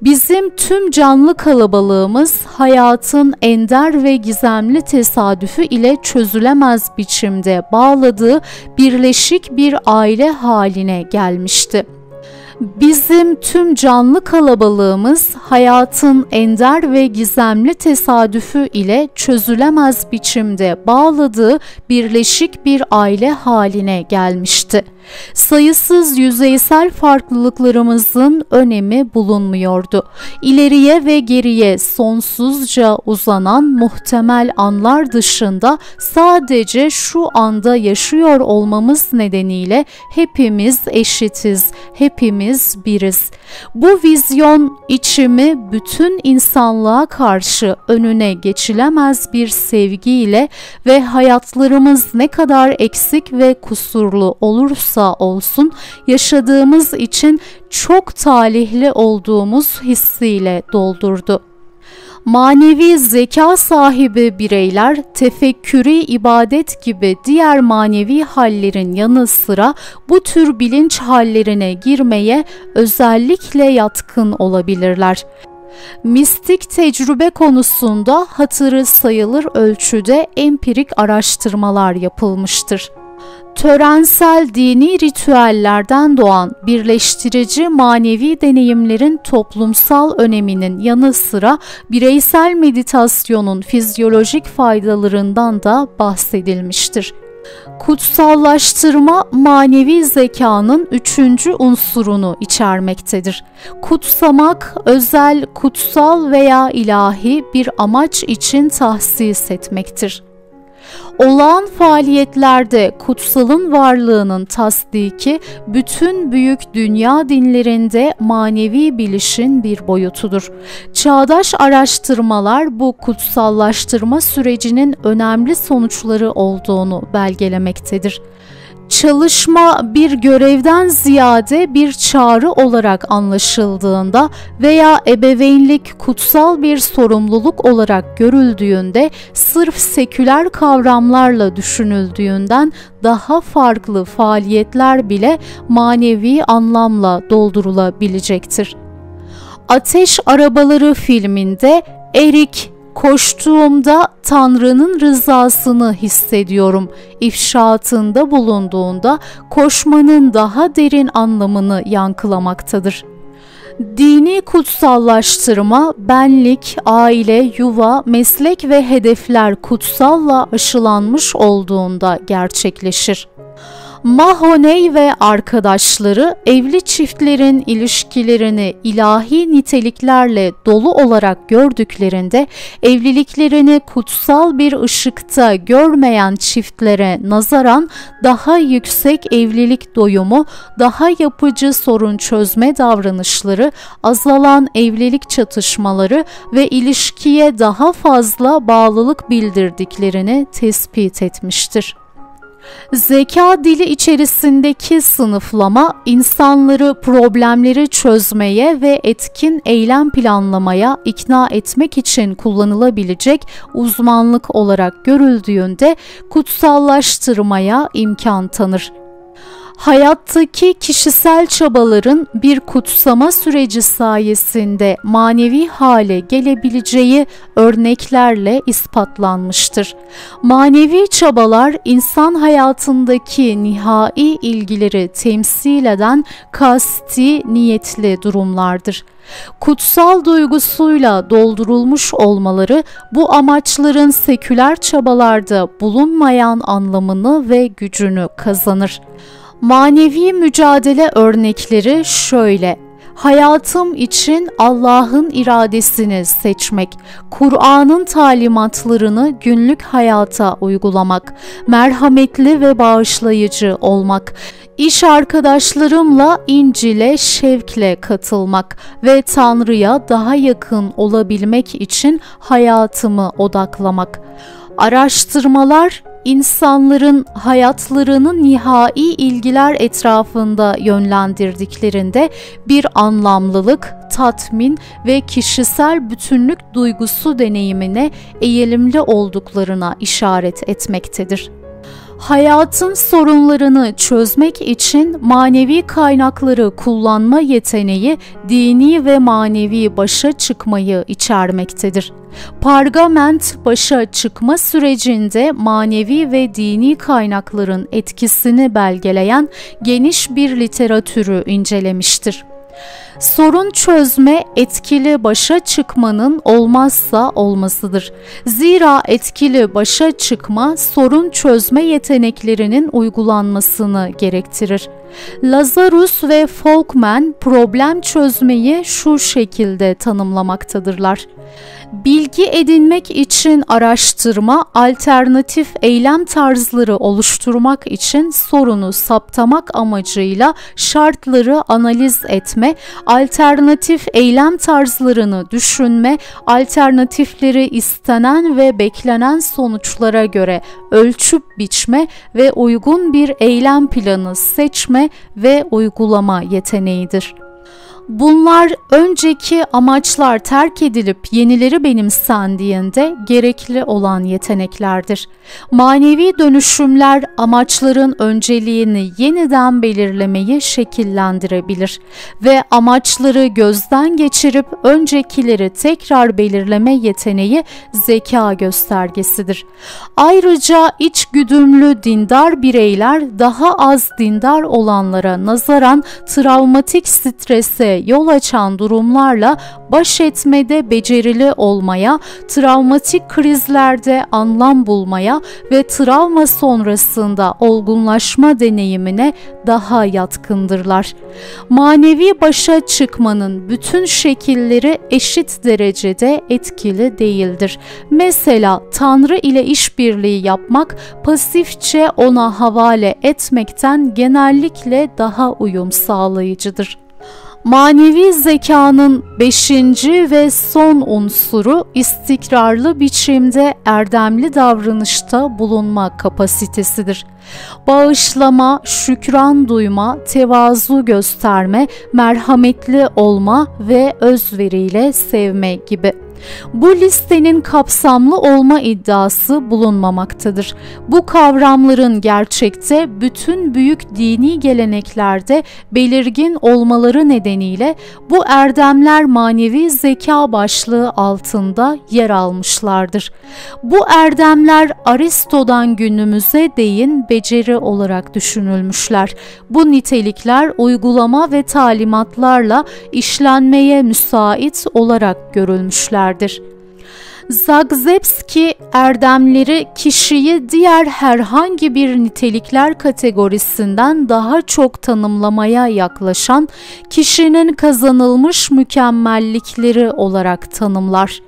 Bizim tüm canlı kalabalığımız hayatın ender ve gizemli tesadüfü ile çözülemez biçimde bağladığı birleşik bir aile haline gelmişti. Bizim tüm canlı kalabalığımız hayatın ender ve gizemli tesadüfü ile çözülemez biçimde bağladığı birleşik bir aile haline gelmişti sayısız yüzeysel farklılıklarımızın önemi bulunmuyordu. İleriye ve geriye sonsuzca uzanan muhtemel anlar dışında sadece şu anda yaşıyor olmamız nedeniyle hepimiz eşitiz, hepimiz biriz. Bu vizyon içimi bütün insanlığa karşı önüne geçilemez bir sevgiyle ve hayatlarımız ne kadar eksik ve kusurlu olursa olursa olsun yaşadığımız için çok talihli olduğumuz hissiyle doldurdu. Manevi zeka sahibi bireyler tefekkürü ibadet gibi diğer manevi hallerin yanı sıra bu tür bilinç hallerine girmeye özellikle yatkın olabilirler mistik tecrübe konusunda hatırı sayılır ölçüde empirik araştırmalar yapılmıştır törensel dini ritüellerden doğan birleştirici manevi deneyimlerin toplumsal öneminin yanı sıra bireysel meditasyonun fizyolojik faydalarından da bahsedilmiştir. Kutsallaştırma manevi zekanın üçüncü unsurunu içermektedir. Kutsamak özel, kutsal veya ilahi bir amaç için tahsis etmektir. Olağan faaliyetlerde kutsalın varlığının tasdiki bütün büyük dünya dinlerinde manevi bilişin bir boyutudur. Çağdaş araştırmalar bu kutsallaştırma sürecinin önemli sonuçları olduğunu belgelemektedir. Çalışma bir görevden ziyade bir çağrı olarak anlaşıldığında veya ebeveynlik kutsal bir sorumluluk olarak görüldüğünde sırf seküler kavramlarla düşünüldüğünden daha farklı faaliyetler bile manevi anlamla doldurulabilecektir. Ateş Arabaları filminde Erik koştuğumda Tanrı'nın rızasını hissediyorum ifşaatında bulunduğunda koşmanın daha derin anlamını yankılamaktadır. Dini kutsallaştırma, benlik, aile, yuva, meslek ve hedefler kutsalla aşılanmış olduğunda gerçekleşir. Mahoney ve arkadaşları evli çiftlerin ilişkilerini ilahi niteliklerle dolu olarak gördüklerinde evliliklerini kutsal bir ışıkta görmeyen çiftlere nazaran daha yüksek evlilik doyumu, daha yapıcı sorun çözme davranışları, azalan evlilik çatışmaları ve ilişkiye daha fazla bağlılık bildirdiklerini tespit etmiştir. Zeka dili içerisindeki sınıflama insanları problemleri çözmeye ve etkin eylem planlamaya ikna etmek için kullanılabilecek uzmanlık olarak görüldüğünde kutsallaştırmaya imkan tanır hayattaki kişisel çabaların bir kutsama süreci sayesinde manevi hale gelebileceği örneklerle ispatlanmıştır. Manevi çabalar insan hayatındaki nihai ilgileri temsil eden kasti niyetli durumlardır. Kutsal duygusuyla doldurulmuş olmaları bu amaçların seküler çabalarda bulunmayan anlamını ve gücünü kazanır. Manevi mücadele örnekleri şöyle hayatım için Allah'ın iradesini seçmek, Kur'an'ın talimatlarını günlük hayata uygulamak, merhametli ve bağışlayıcı olmak, iş arkadaşlarımla İncil'e şevkle katılmak ve Tanrı'ya daha yakın olabilmek için hayatımı odaklamak. Araştırmalar insanların hayatlarını nihai ilgiler etrafında yönlendirdiklerinde bir anlamlılık, tatmin ve kişisel bütünlük duygusu deneyimine eğilimli olduklarına işaret etmektedir hayatın sorunlarını çözmek için manevi kaynakları kullanma yeteneği dini ve manevi başa çıkmayı içermektedir. Pargament başa çıkma sürecinde manevi ve dini kaynakların etkisini belgeleyen geniş bir literatürü incelemiştir. Sorun çözme etkili başa çıkmanın olmazsa olmasıdır. Zira etkili başa çıkma sorun çözme yeteneklerinin uygulanmasını gerektirir. Lazarus ve Folkman problem çözmeyi şu şekilde tanımlamaktadırlar bilgi edinmek için araştırma, alternatif eylem tarzları oluşturmak için sorunu saptamak amacıyla şartları analiz etme, alternatif eylem tarzlarını düşünme, alternatifleri istenen ve beklenen sonuçlara göre ölçüp biçme ve uygun bir eylem planı seçme ve uygulama yeteneğidir. Bunlar önceki amaçlar terk edilip yenileri benimsendiğinde gerekli olan yeteneklerdir. Manevi dönüşümler amaçların önceliğini yeniden belirlemeyi şekillendirebilir ve amaçları gözden geçirip öncekileri tekrar belirleme yeteneği zeka göstergesidir. Ayrıca içgüdümlü dindar bireyler daha az dindar olanlara nazaran travmatik strese yol açan durumlarla baş etmede becerili olmaya, travmatik krizlerde anlam bulmaya ve travma sonrasında olgunlaşma deneyimine daha yatkındırlar. Manevi başa çıkmanın bütün şekilleri eşit derecede etkili değildir. Mesela Tanrı ile işbirliği yapmak pasifçe ona havale etmekten genellikle daha uyum sağlayıcıdır. Manevi zekanın beşinci ve son unsuru istikrarlı biçimde erdemli davranışta bulunma kapasitesidir. Bağışlama, şükran duyma, tevazu gösterme, merhametli olma ve özveriyle sevme gibi. Bu listenin kapsamlı olma iddiası bulunmamaktadır. Bu kavramların gerçekte bütün büyük dini geleneklerde belirgin olmaları nedeniyle bu erdemler manevi zeka başlığı altında yer almışlardır. Bu erdemler Aristo'dan günümüze değin beceri olarak düşünülmüşler. Bu nitelikler uygulama ve talimatlarla işlenmeye müsait olarak görülmüşlerdir. Zagzebski erdemleri kişiyi diğer herhangi bir nitelikler kategorisinden daha çok tanımlamaya yaklaşan kişinin kazanılmış mükemmellikleri olarak tanımlar.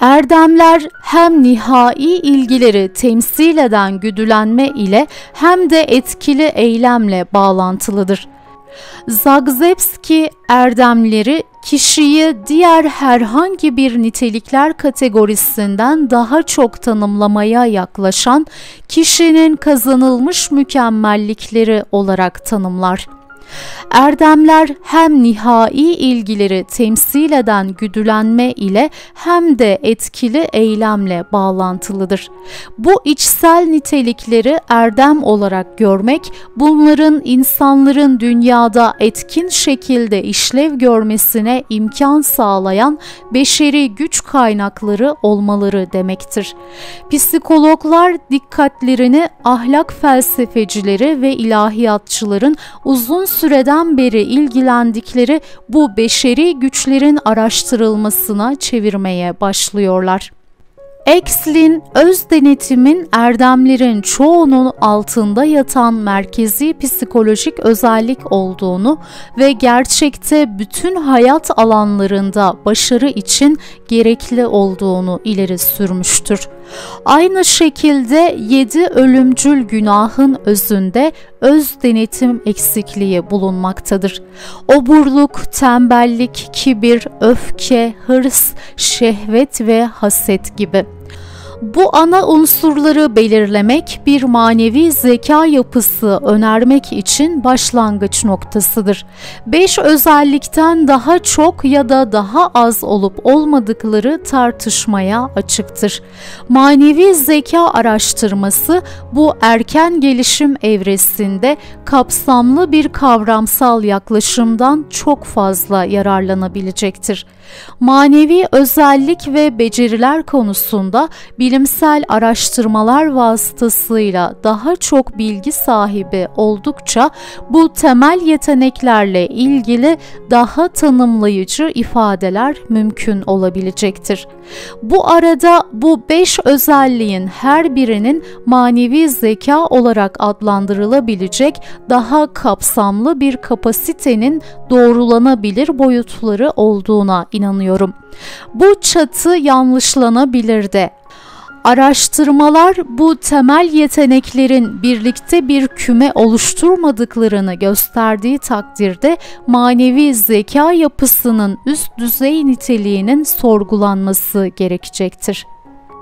Erdemler hem nihai ilgileri temsil eden güdülenme ile hem de etkili eylemle bağlantılıdır. Zagzebski erdemleri kişiyi diğer herhangi bir nitelikler kategorisinden daha çok tanımlamaya yaklaşan kişinin kazanılmış mükemmellikleri olarak tanımlar. Erdemler hem nihai ilgileri temsil eden güdülenme ile hem de etkili eylemle bağlantılıdır. Bu içsel nitelikleri erdem olarak görmek, bunların insanların dünyada etkin şekilde işlev görmesine imkan sağlayan beşeri güç kaynakları olmaları demektir. Psikologlar dikkatlerini ahlak felsefecileri ve ilahiyatçıların uzun süreden beri ilgilendikleri bu beşeri güçlerin araştırılmasına çevirmeye başlıyorlar. Exlin, öz denetimin erdemlerin çoğunun altında yatan merkezi psikolojik özellik olduğunu ve gerçekte bütün hayat alanlarında başarı için gerekli olduğunu ileri sürmüştür. Aynı şekilde yedi ölümcül günahın özünde öz denetim eksikliği bulunmaktadır. Oburluk, tembellik, kibir, öfke, hırs, şehvet ve haset gibi. Bu ana unsurları belirlemek bir manevi zeka yapısı önermek için başlangıç noktasıdır. Beş özellikten daha çok ya da daha az olup olmadıkları tartışmaya açıktır. Manevi zeka araştırması bu erken gelişim evresinde kapsamlı bir kavramsal yaklaşımdan çok fazla yararlanabilecektir. Manevi özellik ve beceriler konusunda bilimsel araştırmalar vasıtasıyla daha çok bilgi sahibi oldukça bu temel yeteneklerle ilgili daha tanımlayıcı ifadeler mümkün olabilecektir. Bu arada bu beş özelliğin her birinin manevi zeka olarak adlandırılabilecek daha kapsamlı bir kapasitenin doğrulanabilir boyutları olduğuna inanıyorum. Bu çatı yanlışlanabilir de Araştırmalar bu temel yeteneklerin birlikte bir küme oluşturmadıklarını gösterdiği takdirde manevi zeka yapısının üst düzey niteliğinin sorgulanması gerekecektir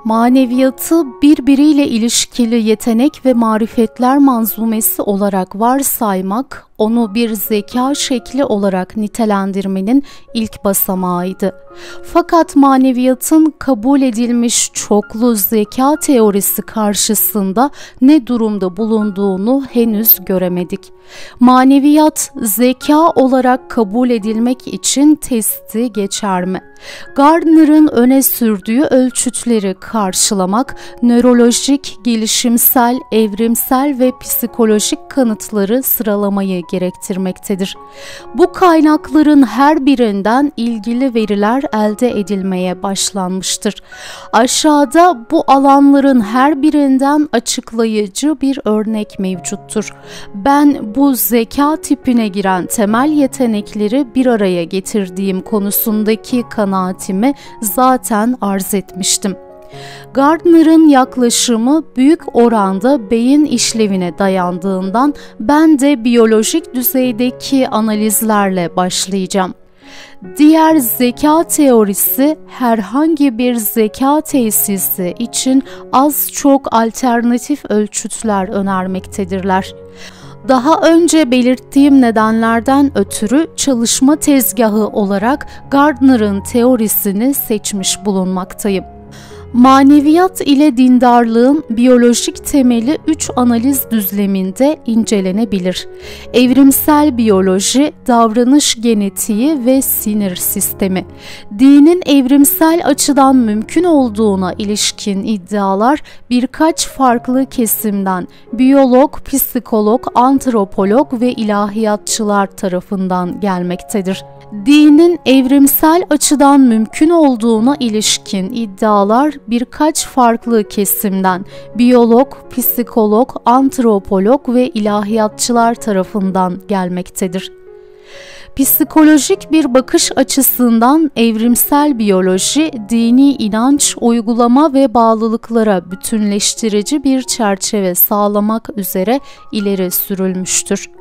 maneviyatı birbiriyle ilişkili yetenek ve marifetler manzumesi olarak varsaymak, onu bir zeka şekli olarak nitelendirmenin ilk basamağıydı. Fakat maneviyatın kabul edilmiş çoklu zeka teorisi karşısında ne durumda bulunduğunu henüz göremedik. Maneviyat zeka olarak kabul edilmek için testi geçer mi? Gardner'ın öne sürdüğü ölçütleri karşılamak, nörolojik, gelişimsel, evrimsel ve psikolojik kanıtları sıralamayı gerektirmektedir. Bu kaynakların her birinden ilgili veriler elde edilmeye başlanmıştır. Aşağıda bu alanların her birinden açıklayıcı bir örnek mevcuttur. Ben bu zeka tipine giren temel yetenekleri bir araya getirdiğim konusundaki kanaatimi zaten arz etmiştim. Gardner'ın yaklaşımı büyük oranda beyin işlevine dayandığından ben de biyolojik düzeydeki analizlerle başlayacağım. Diğer zeka teorisi herhangi bir zeka tesisi için az çok alternatif ölçütler önermektedirler. Daha önce belirttiğim nedenlerden ötürü çalışma tezgahı olarak Gardner'ın teorisini seçmiş bulunmaktayım. Maneviyat ile dindarlığın biyolojik temeli üç analiz düzleminde incelenebilir. Evrimsel biyoloji, davranış genetiği ve sinir sistemi. Dinin evrimsel açıdan mümkün olduğuna ilişkin iddialar birkaç farklı kesimden biyolog, psikolog, antropolog ve ilahiyatçılar tarafından gelmektedir dinin evrimsel açıdan mümkün olduğuna ilişkin iddialar birkaç farklı kesimden biyolog, psikolog, antropolog ve ilahiyatçılar tarafından gelmektedir. Psikolojik bir bakış açısından evrimsel biyoloji, dini inanç, uygulama ve bağlılıklara bütünleştirici bir çerçeve sağlamak üzere ileri sürülmüştür.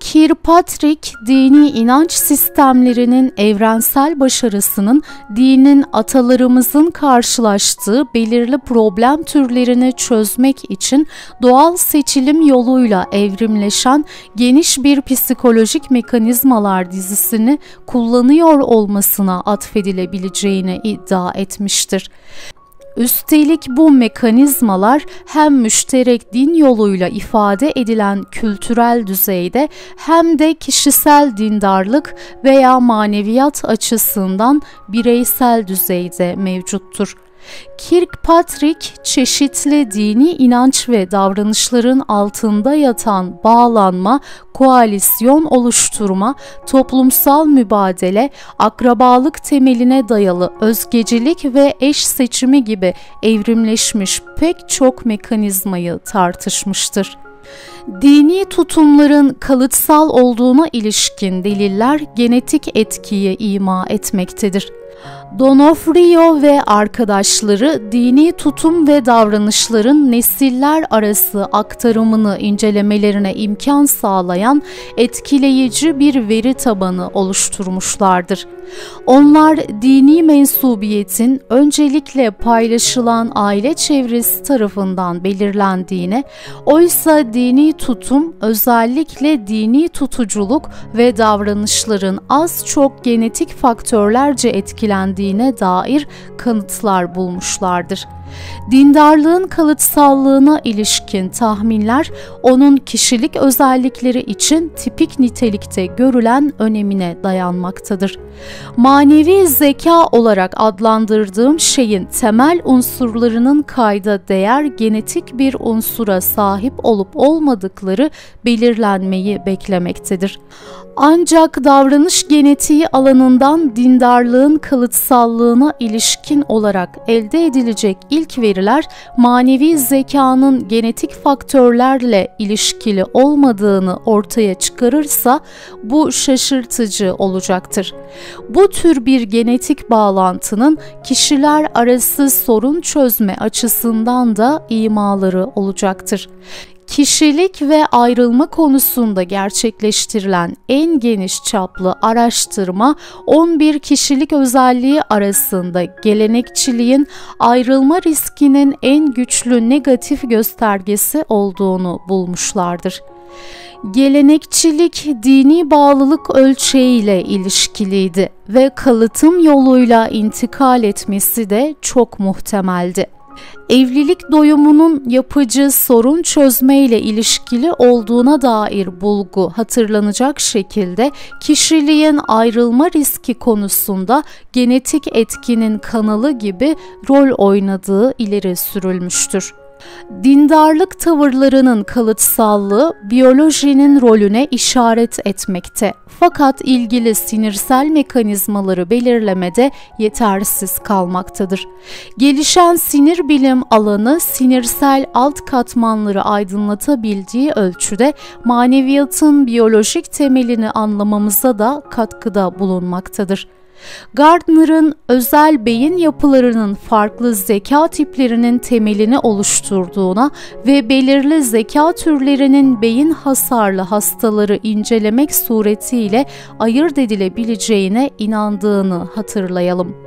Kirkpatrick dini inanç sistemlerinin evrensel başarısının dinin atalarımızın karşılaştığı belirli problem türlerini çözmek için doğal seçilim yoluyla evrimleşen geniş bir psikolojik mekanizmalar dizisini kullanıyor olmasına atfedilebileceğini iddia etmiştir. Üstelik bu mekanizmalar hem müşterek din yoluyla ifade edilen kültürel düzeyde hem de kişisel dindarlık veya maneviyat açısından bireysel düzeyde mevcuttur. Kirkpatrick çeşitli dini inanç ve davranışların altında yatan bağlanma, koalisyon oluşturma, toplumsal mübadele, akrabalık temeline dayalı özgecilik ve eş seçimi gibi evrimleşmiş pek çok mekanizmayı tartışmıştır. Dini tutumların kalıtsal olduğuna ilişkin deliller genetik etkiyi ima etmektedir. Donofrio ve arkadaşları dini tutum ve davranışların nesiller arası aktarımını incelemelerine imkan sağlayan etkileyici bir veri tabanı oluşturmuşlardır. Onlar dini mensubiyetin öncelikle paylaşılan aile çevresi tarafından belirlendiğine, oysa dini tutum özellikle dini tutuculuk ve davranışların az çok genetik faktörlerce etkilendiğine dair kanıtlar bulmuşlardır. Dindarlığın kalıtsallığına ilişkin tahminler onun kişilik özellikleri için tipik nitelikte görülen önemine dayanmaktadır. Manevi zeka olarak adlandırdığım şeyin temel unsurlarının kayda değer genetik bir unsura sahip olup olmadıkları belirlenmeyi beklemektedir. Ancak davranış genetiği alanından dindarlığın kalıtsallığına ilişkin olarak elde edilecek ilk veriler manevi zekanın genetik faktörlerle ilişkili olmadığını ortaya çıkarırsa bu şaşırtıcı olacaktır. Bu tür bir genetik bağlantının kişiler arası sorun çözme açısından da imaları olacaktır kişilik ve ayrılma konusunda gerçekleştirilen en geniş çaplı araştırma 11 kişilik özelliği arasında gelenekçiliğin ayrılma riskinin en güçlü negatif göstergesi olduğunu bulmuşlardır. Gelenekçilik dini bağlılık ölçeğiyle ilişkiliydi ve kalıtım yoluyla intikal etmesi de çok muhtemeldi evlilik doyumunun yapıcı sorun çözme ile ilişkili olduğuna dair bulgu hatırlanacak şekilde kişiliğin ayrılma riski konusunda genetik etkinin kanalı gibi rol oynadığı ileri sürülmüştür. Dindarlık tavırlarının kalıtsallığı biyolojinin rolüne işaret etmekte. Fakat ilgili sinirsel mekanizmaları belirlemede yetersiz kalmaktadır. Gelişen sinir bilim alanı sinirsel alt katmanları aydınlatabildiği ölçüde maneviyatın biyolojik temelini anlamamıza da katkıda bulunmaktadır. Gardner'ın özel beyin yapılarının farklı zeka tiplerinin temelini oluşturduğuna ve belirli zeka türlerinin beyin hasarlı hastaları incelemek suretiyle ayırt edilebileceğine inandığını hatırlayalım.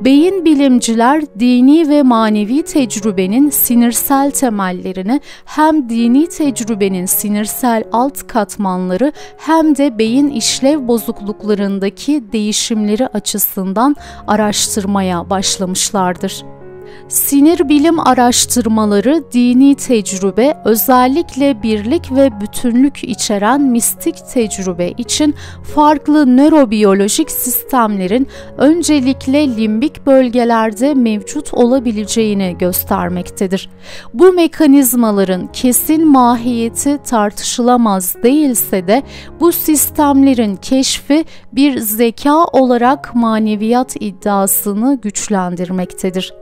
Beyin bilimciler dini ve manevi tecrübenin sinirsel temellerini hem dini tecrübenin sinirsel alt katmanları hem de beyin işlev bozukluklarındaki değişimleri açısından araştırmaya başlamışlardır. Sinir bilim araştırmaları dini tecrübe, özellikle birlik ve bütünlük içeren mistik tecrübe için farklı nörobiyolojik sistemlerin öncelikle limbik bölgelerde mevcut olabileceğini göstermektedir. Bu mekanizmaların kesin mahiyeti tartışılamaz değilse de bu sistemlerin keşfi bir zeka olarak maneviyat iddiasını güçlendirmektedir.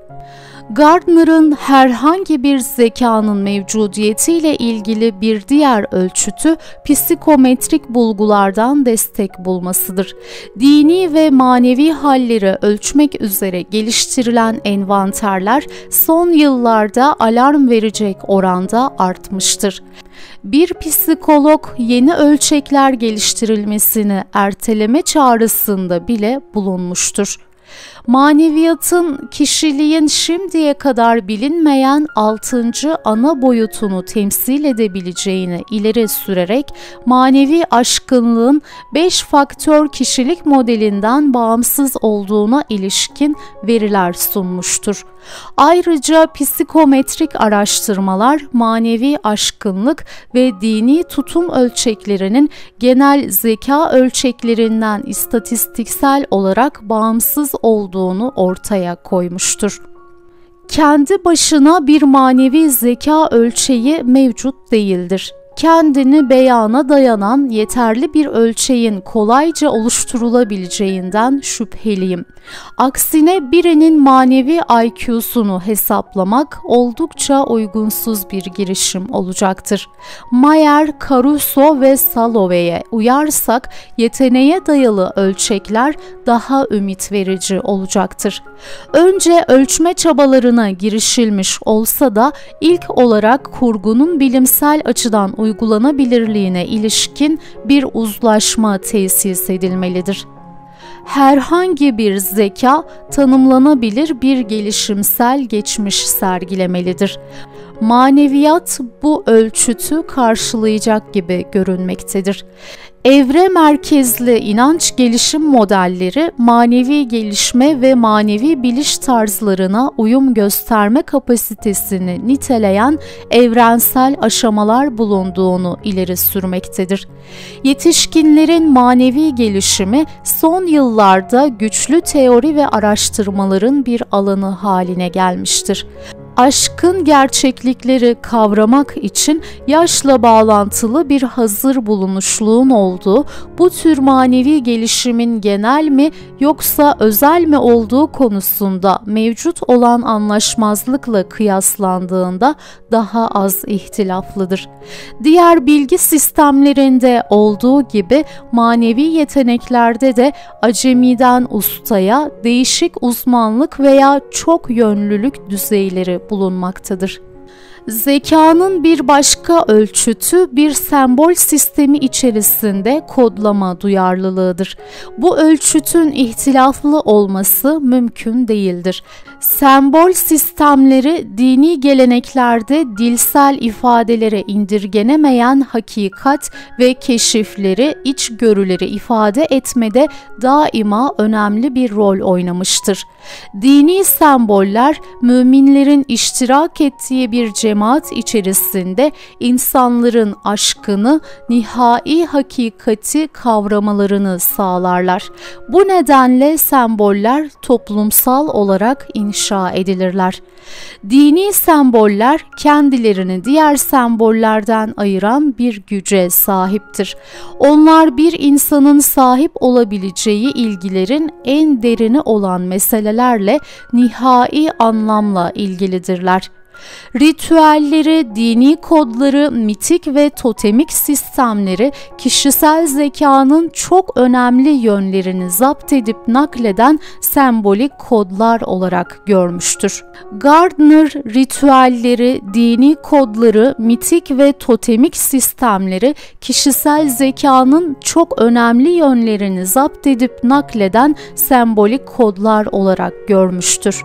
Gardner'ın herhangi bir zekanın mevcudiyetiyle ilgili bir diğer ölçütü psikometrik bulgulardan destek bulmasıdır. Dini ve manevi halleri ölçmek üzere geliştirilen envanterler son yıllarda alarm verecek oranda artmıştır bir psikolog yeni ölçekler geliştirilmesini erteleme çağrısında bile bulunmuştur maneviyatın kişiliğin şimdiye kadar bilinmeyen altıncı ana boyutunu temsil edebileceğini ileri sürerek manevi aşkınlığın beş faktör kişilik modelinden bağımsız olduğuna ilişkin veriler sunmuştur. Ayrıca psikometrik araştırmalar manevi aşkınlık ve dini tutum ölçeklerinin genel zeka ölçeklerinden istatistiksel olarak bağımsız olduğunu ortaya koymuştur. kendi başına bir manevi zeka ölçeği mevcut değildir kendini beyana dayanan yeterli bir ölçeğin kolayca oluşturulabileceğinden şüpheliyim. Aksine birinin manevi IQ'sunu hesaplamak oldukça uygunsuz bir girişim olacaktır. Mayer, Caruso ve Salovey'e uyarsak yeteneğe dayalı ölçekler daha ümit verici olacaktır. Önce ölçme çabalarına girişilmiş olsa da ilk olarak kurgunun bilimsel açıdan uygulanabilirliğine ilişkin bir uzlaşma tesis edilmelidir herhangi bir zeka tanımlanabilir bir gelişimsel geçmiş sergilemelidir. Maneviyat bu ölçütü karşılayacak gibi görünmektedir. Evre merkezli inanç gelişim modelleri manevi gelişme ve manevi biliş tarzlarına uyum gösterme kapasitesini niteleyen evrensel aşamalar bulunduğunu ileri sürmektedir. Yetişkinlerin manevi gelişimi son yıllarda güçlü teori ve araştırmaların bir alanı haline gelmiştir aşkın gerçeklikleri kavramak için yaşla bağlantılı bir hazır bulunuşluğun olduğu, bu tür manevi gelişimin genel mi yoksa özel mi olduğu konusunda mevcut olan anlaşmazlıkla kıyaslandığında daha az ihtilaflıdır. Diğer bilgi sistemlerinde olduğu gibi manevi yeteneklerde de acemiden ustaya değişik uzmanlık veya çok yönlülük düzeyleri bulunmaktadır. Zekanın bir başka ölçütü bir sembol sistemi içerisinde kodlama duyarlılığıdır. Bu ölçütün ihtilaflı olması mümkün değildir. Sembol sistemleri dini geleneklerde dilsel ifadelere indirgenemeyen hakikat ve keşifleri, içgörüleri ifade etmede daima önemli bir rol oynamıştır. Dini semboller müminlerin iştirak ettiği bir cemaat içerisinde insanların aşkını, nihai hakikati kavramalarını sağlarlar. Bu nedenle semboller toplumsal olarak inşa edilirler. Dini semboller kendilerini diğer sembollerden ayıran bir güce sahiptir. Onlar bir insanın sahip olabileceği ilgilerin en derini olan meselelerle nihai anlamla ilgilidirler. Ritüelleri, dini kodları, mitik ve totemik sistemleri kişisel zekanın çok önemli yönlerini zapt edip nakleden sembolik kodlar olarak görmüştür. Gardner ritüelleri, dini kodları, mitik ve totemik sistemleri kişisel zekanın çok önemli yönlerini zapt edip nakleden sembolik kodlar olarak görmüştür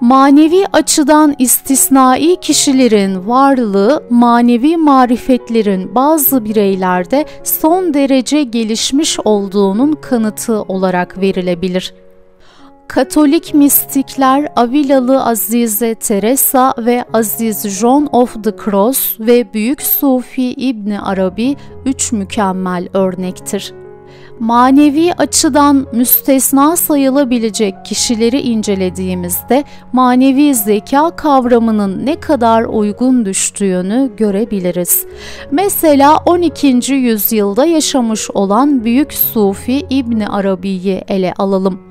manevi açıdan istisnai kişilerin varlığı manevi marifetlerin bazı bireylerde son derece gelişmiş olduğunun kanıtı olarak verilebilir. Katolik mistikler Avilalı Azize Teresa ve Aziz John of the Cross ve Büyük Sufi İbni Arabi üç mükemmel örnektir manevi açıdan müstesna sayılabilecek kişileri incelediğimizde manevi zeka kavramının ne kadar uygun düştüğünü görebiliriz. Mesela 12. yüzyılda yaşamış olan büyük sufi İbni Arabi'yi ele alalım.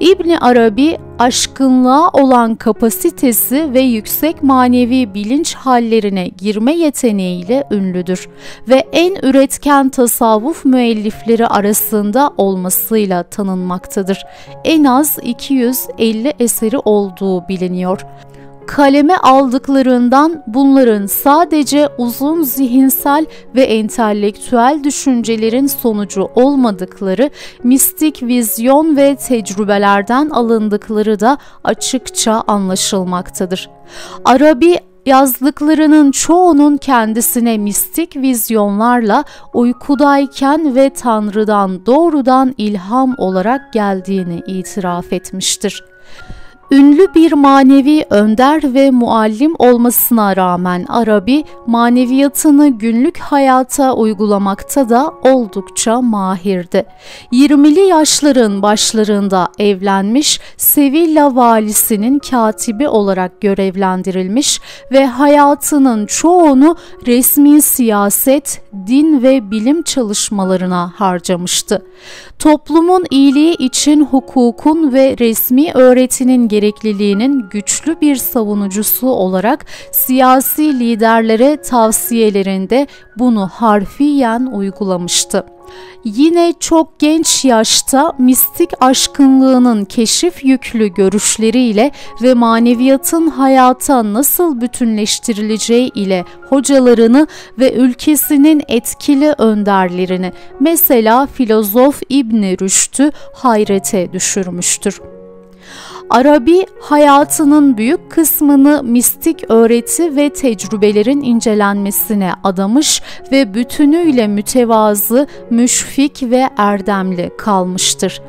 İbni Arabi aşkınlığa olan kapasitesi ve yüksek manevi bilinç hallerine girme yeteneğiyle ünlüdür ve en üretken tasavvuf müellifleri arasında olmasıyla tanınmaktadır. En az 250 eseri olduğu biliniyor kaleme aldıklarından bunların sadece uzun zihinsel ve entelektüel düşüncelerin sonucu olmadıkları mistik vizyon ve tecrübelerden alındıkları da açıkça anlaşılmaktadır. Arabi yazdıklarının çoğunun kendisine mistik vizyonlarla uykudayken ve Tanrı'dan doğrudan ilham olarak geldiğini itiraf etmiştir. Ünlü bir manevi önder ve muallim olmasına rağmen Arabi maneviyatını günlük hayata uygulamakta da oldukça mahirdi. 20'li yaşların başlarında evlenmiş, Sevilla valisinin katibi olarak görevlendirilmiş ve hayatının çoğunu resmi siyaset, din ve bilim çalışmalarına harcamıştı. Toplumun iyiliği için hukukun ve resmi öğretinin gerekliliğinin güçlü bir savunucusu olarak siyasi liderlere tavsiyelerinde bunu harfiyen uygulamıştı. Yine çok genç yaşta mistik aşkınlığının keşif yüklü görüşleriyle ve maneviyatın hayata nasıl bütünleştirileceği ile hocalarını ve ülkesinin etkili önderlerini mesela filozof İbni Rüşd'ü hayrete düşürmüştür. Arabi hayatının büyük kısmını mistik öğreti ve tecrübelerin incelenmesine adamış ve bütünüyle mütevazı, müşfik ve erdemli kalmıştır.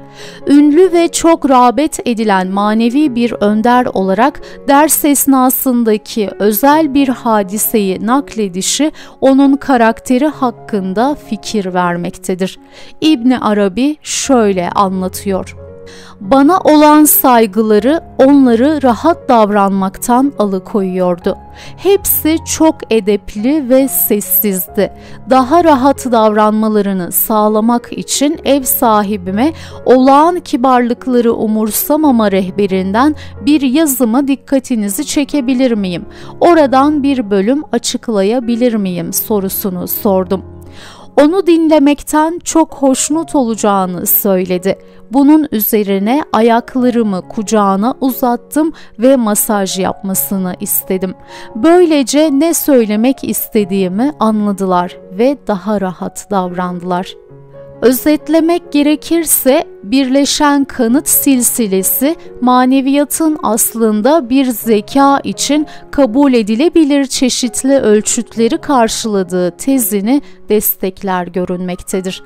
Ünlü ve çok rağbet edilen manevi bir önder olarak ders esnasındaki özel bir hadiseyi nakledişi onun karakteri hakkında fikir vermektedir. İbni Arabi şöyle anlatıyor. Bana olan saygıları onları rahat davranmaktan alıkoyuyordu. Hepsi çok edepli ve sessizdi. Daha rahat davranmalarını sağlamak için ev sahibime olağan kibarlıkları umursamama rehberinden bir yazıma dikkatinizi çekebilir miyim? Oradan bir bölüm açıklayabilir miyim sorusunu sordum onu dinlemekten çok hoşnut olacağını söyledi. Bunun üzerine ayaklarımı kucağına uzattım ve masaj yapmasını istedim. Böylece ne söylemek istediğimi anladılar ve daha rahat davrandılar. Özetlemek gerekirse birleşen kanıt silsilesi maneviyatın aslında bir zeka için kabul edilebilir çeşitli ölçütleri karşıladığı tezini destekler görünmektedir.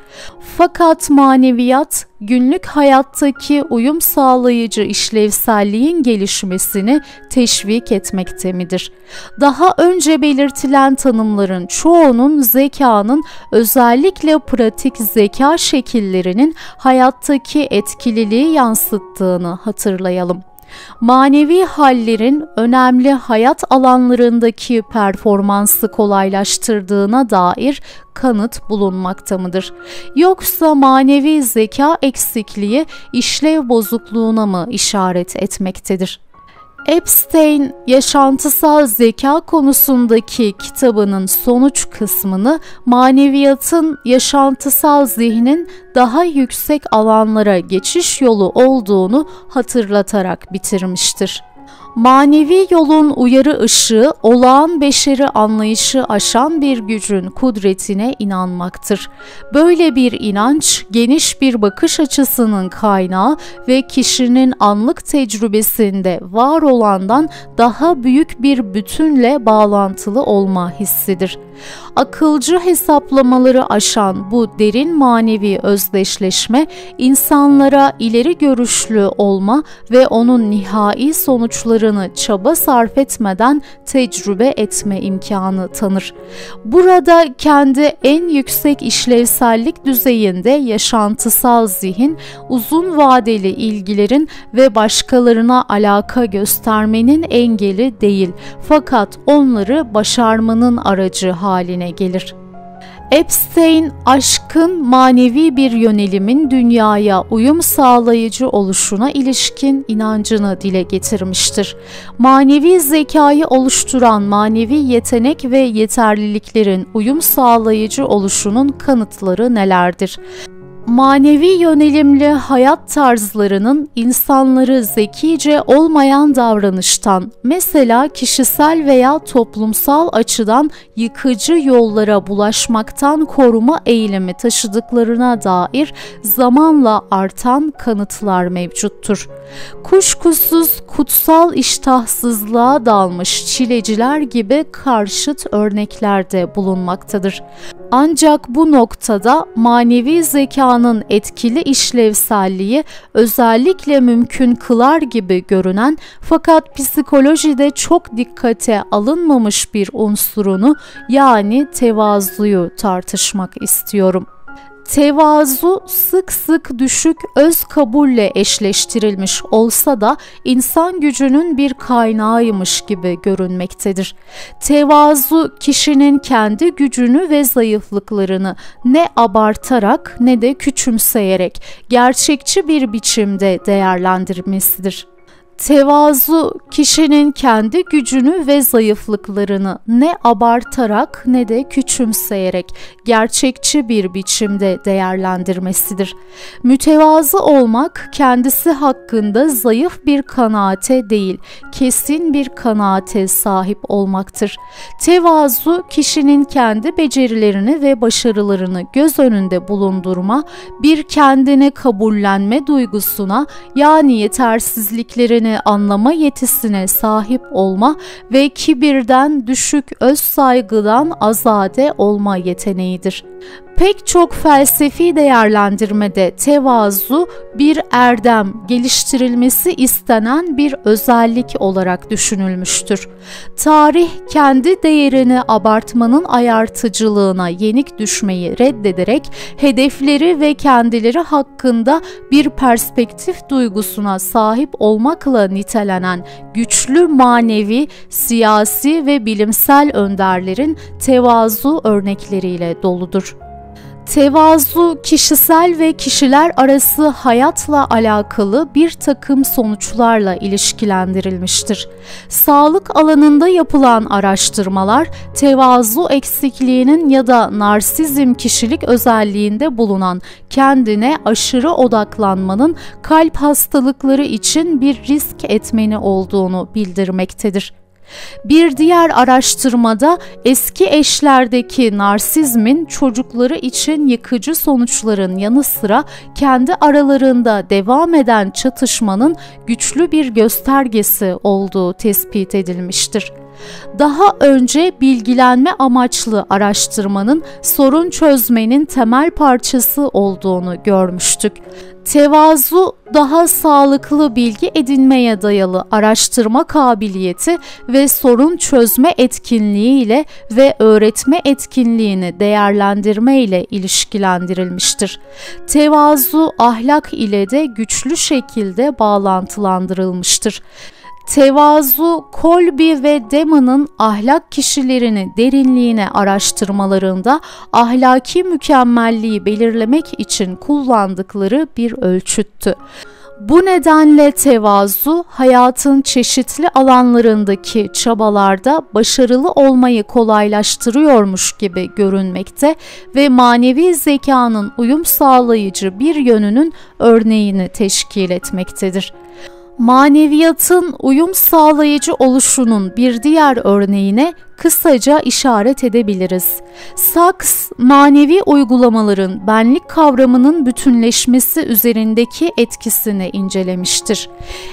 Fakat maneviyat günlük hayattaki uyum sağlayıcı işlevselliğin gelişmesini teşvik etmekte midir? Daha önce belirtilen tanımların çoğunun zekanın özellikle pratik zeka şekillerinin hayattaki etkililiği yansıttığını hatırlayalım manevi hallerin önemli hayat alanlarındaki performansı kolaylaştırdığına dair kanıt bulunmakta mıdır? Yoksa manevi zeka eksikliği işlev bozukluğuna mı işaret etmektedir? Epstein yaşantısal zeka konusundaki kitabının sonuç kısmını maneviyatın yaşantısal zihnin daha yüksek alanlara geçiş yolu olduğunu hatırlatarak bitirmiştir. Manevi yolun uyarı ışığı olağan beşeri anlayışı aşan bir gücün kudretine inanmaktır. Böyle bir inanç geniş bir bakış açısının kaynağı ve kişinin anlık tecrübesinde var olandan daha büyük bir bütünle bağlantılı olma hissidir. Akılcı hesaplamaları aşan bu derin manevi özdeşleşme insanlara ileri görüşlü olma ve onun nihai sonuçlarını çaba sarf etmeden tecrübe etme imkanı tanır. Burada kendi en yüksek işlevsellik düzeyinde yaşantısal zihin, uzun vadeli ilgilerin ve başkalarına alaka göstermenin engeli değil fakat onları başarmanın aracı haline gelir. Epstein, aşkın manevi bir yönelimin dünyaya uyum sağlayıcı oluşuna ilişkin inancını dile getirmiştir. Manevi zekayı oluşturan manevi yetenek ve yeterliliklerin uyum sağlayıcı oluşunun kanıtları nelerdir? Manevi yönelimli hayat tarzlarının insanları zekice olmayan davranıştan, mesela kişisel veya toplumsal açıdan yıkıcı yollara bulaşmaktan koruma eğilimi taşıdıklarına dair zamanla artan kanıtlar mevcuttur. Kuşkusuz kutsal iştahsızlığa dalmış çileciler gibi karşıt örnekler de bulunmaktadır. Ancak bu noktada manevi zekanın etkili işlevselliği özellikle mümkün kılar gibi görünen fakat psikolojide çok dikkate alınmamış bir unsurunu yani tevazuyu tartışmak istiyorum. Tevazu sık sık düşük öz kabulle eşleştirilmiş olsa da insan gücünün bir kaynağıymış gibi görünmektedir. Tevazu kişinin kendi gücünü ve zayıflıklarını ne abartarak ne de küçümseyerek gerçekçi bir biçimde değerlendirmesidir. Tevazu kişinin kendi gücünü ve zayıflıklarını ne abartarak ne de küçümseyerek gerçekçi bir biçimde değerlendirmesidir. Mütevazı olmak kendisi hakkında zayıf bir kanaate değil, kesin bir kanaate sahip olmaktır. Tevazu kişinin kendi becerilerini ve başarılarını göz önünde bulundurma, bir kendini kabullenme duygusuna yani yetersizliklerini değerini anlama yetisine sahip olma ve kibirden düşük öz saygıdan azade olma yeteneğidir. Pek çok felsefi değerlendirmede tevazu bir erdem, geliştirilmesi istenen bir özellik olarak düşünülmüştür. Tarih kendi değerini abartmanın ayartıcılığına yenik düşmeyi reddederek hedefleri ve kendileri hakkında bir perspektif duygusuna sahip olmakla nitelenen güçlü manevi, siyasi ve bilimsel önderlerin tevazu örnekleriyle doludur. Tevazu kişisel ve kişiler arası hayatla alakalı bir takım sonuçlarla ilişkilendirilmiştir. Sağlık alanında yapılan araştırmalar tevazu eksikliğinin ya da narsizm kişilik özelliğinde bulunan kendine aşırı odaklanmanın kalp hastalıkları için bir risk etmeni olduğunu bildirmektedir. Bir diğer araştırmada eski eşlerdeki narsizmin çocukları için yıkıcı sonuçların yanı sıra kendi aralarında devam eden çatışmanın güçlü bir göstergesi olduğu tespit edilmiştir daha önce bilgilenme amaçlı araştırmanın sorun çözmenin temel parçası olduğunu görmüştük. Tevazu daha sağlıklı bilgi edinmeye dayalı araştırma kabiliyeti ve sorun çözme etkinliği ile ve öğretme etkinliğini değerlendirme ile ilişkilendirilmiştir. Tevazu ahlak ile de güçlü şekilde bağlantılandırılmıştır. Tevazu, Kolbi ve Demon'ın ahlak kişilerini derinliğine araştırmalarında ahlaki mükemmelliği belirlemek için kullandıkları bir ölçüttü. Bu nedenle tevazu hayatın çeşitli alanlarındaki çabalarda başarılı olmayı kolaylaştırıyormuş gibi görünmekte ve manevi zekanın uyum sağlayıcı bir yönünün örneğini teşkil etmektedir maneviyatın uyum sağlayıcı oluşunun bir diğer örneğine kısaca işaret edebiliriz. Saks, manevi uygulamaların benlik kavramının bütünleşmesi üzerindeki etkisini incelemiştir.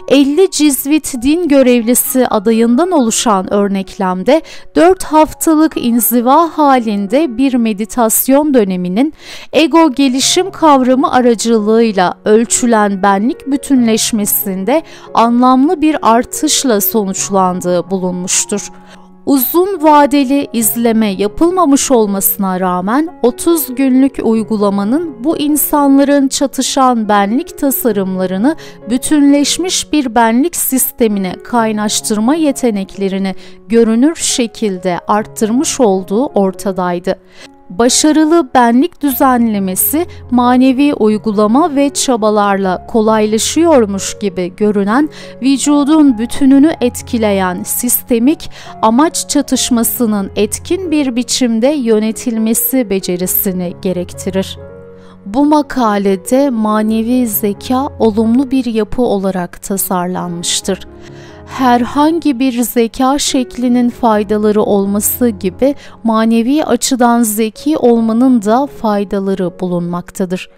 50 Cizvit din görevlisi adayından oluşan örneklemde 4 haftalık inziva halinde bir meditasyon döneminin ego gelişim kavramı aracılığıyla ölçülen benlik bütünleşmesinde anlamlı bir artışla sonuçlandığı bulunmuştur uzun vadeli izleme yapılmamış olmasına rağmen 30 günlük uygulamanın bu insanların çatışan benlik tasarımlarını bütünleşmiş bir benlik sistemine kaynaştırma yeteneklerini görünür şekilde arttırmış olduğu ortadaydı başarılı benlik düzenlemesi manevi uygulama ve çabalarla kolaylaşıyormuş gibi görünen vücudun bütününü etkileyen sistemik amaç çatışmasının etkin bir biçimde yönetilmesi becerisini gerektirir. Bu makalede manevi zeka olumlu bir yapı olarak tasarlanmıştır herhangi bir zeka şeklinin faydaları olması gibi manevi açıdan zeki olmanın da faydaları bulunmaktadır.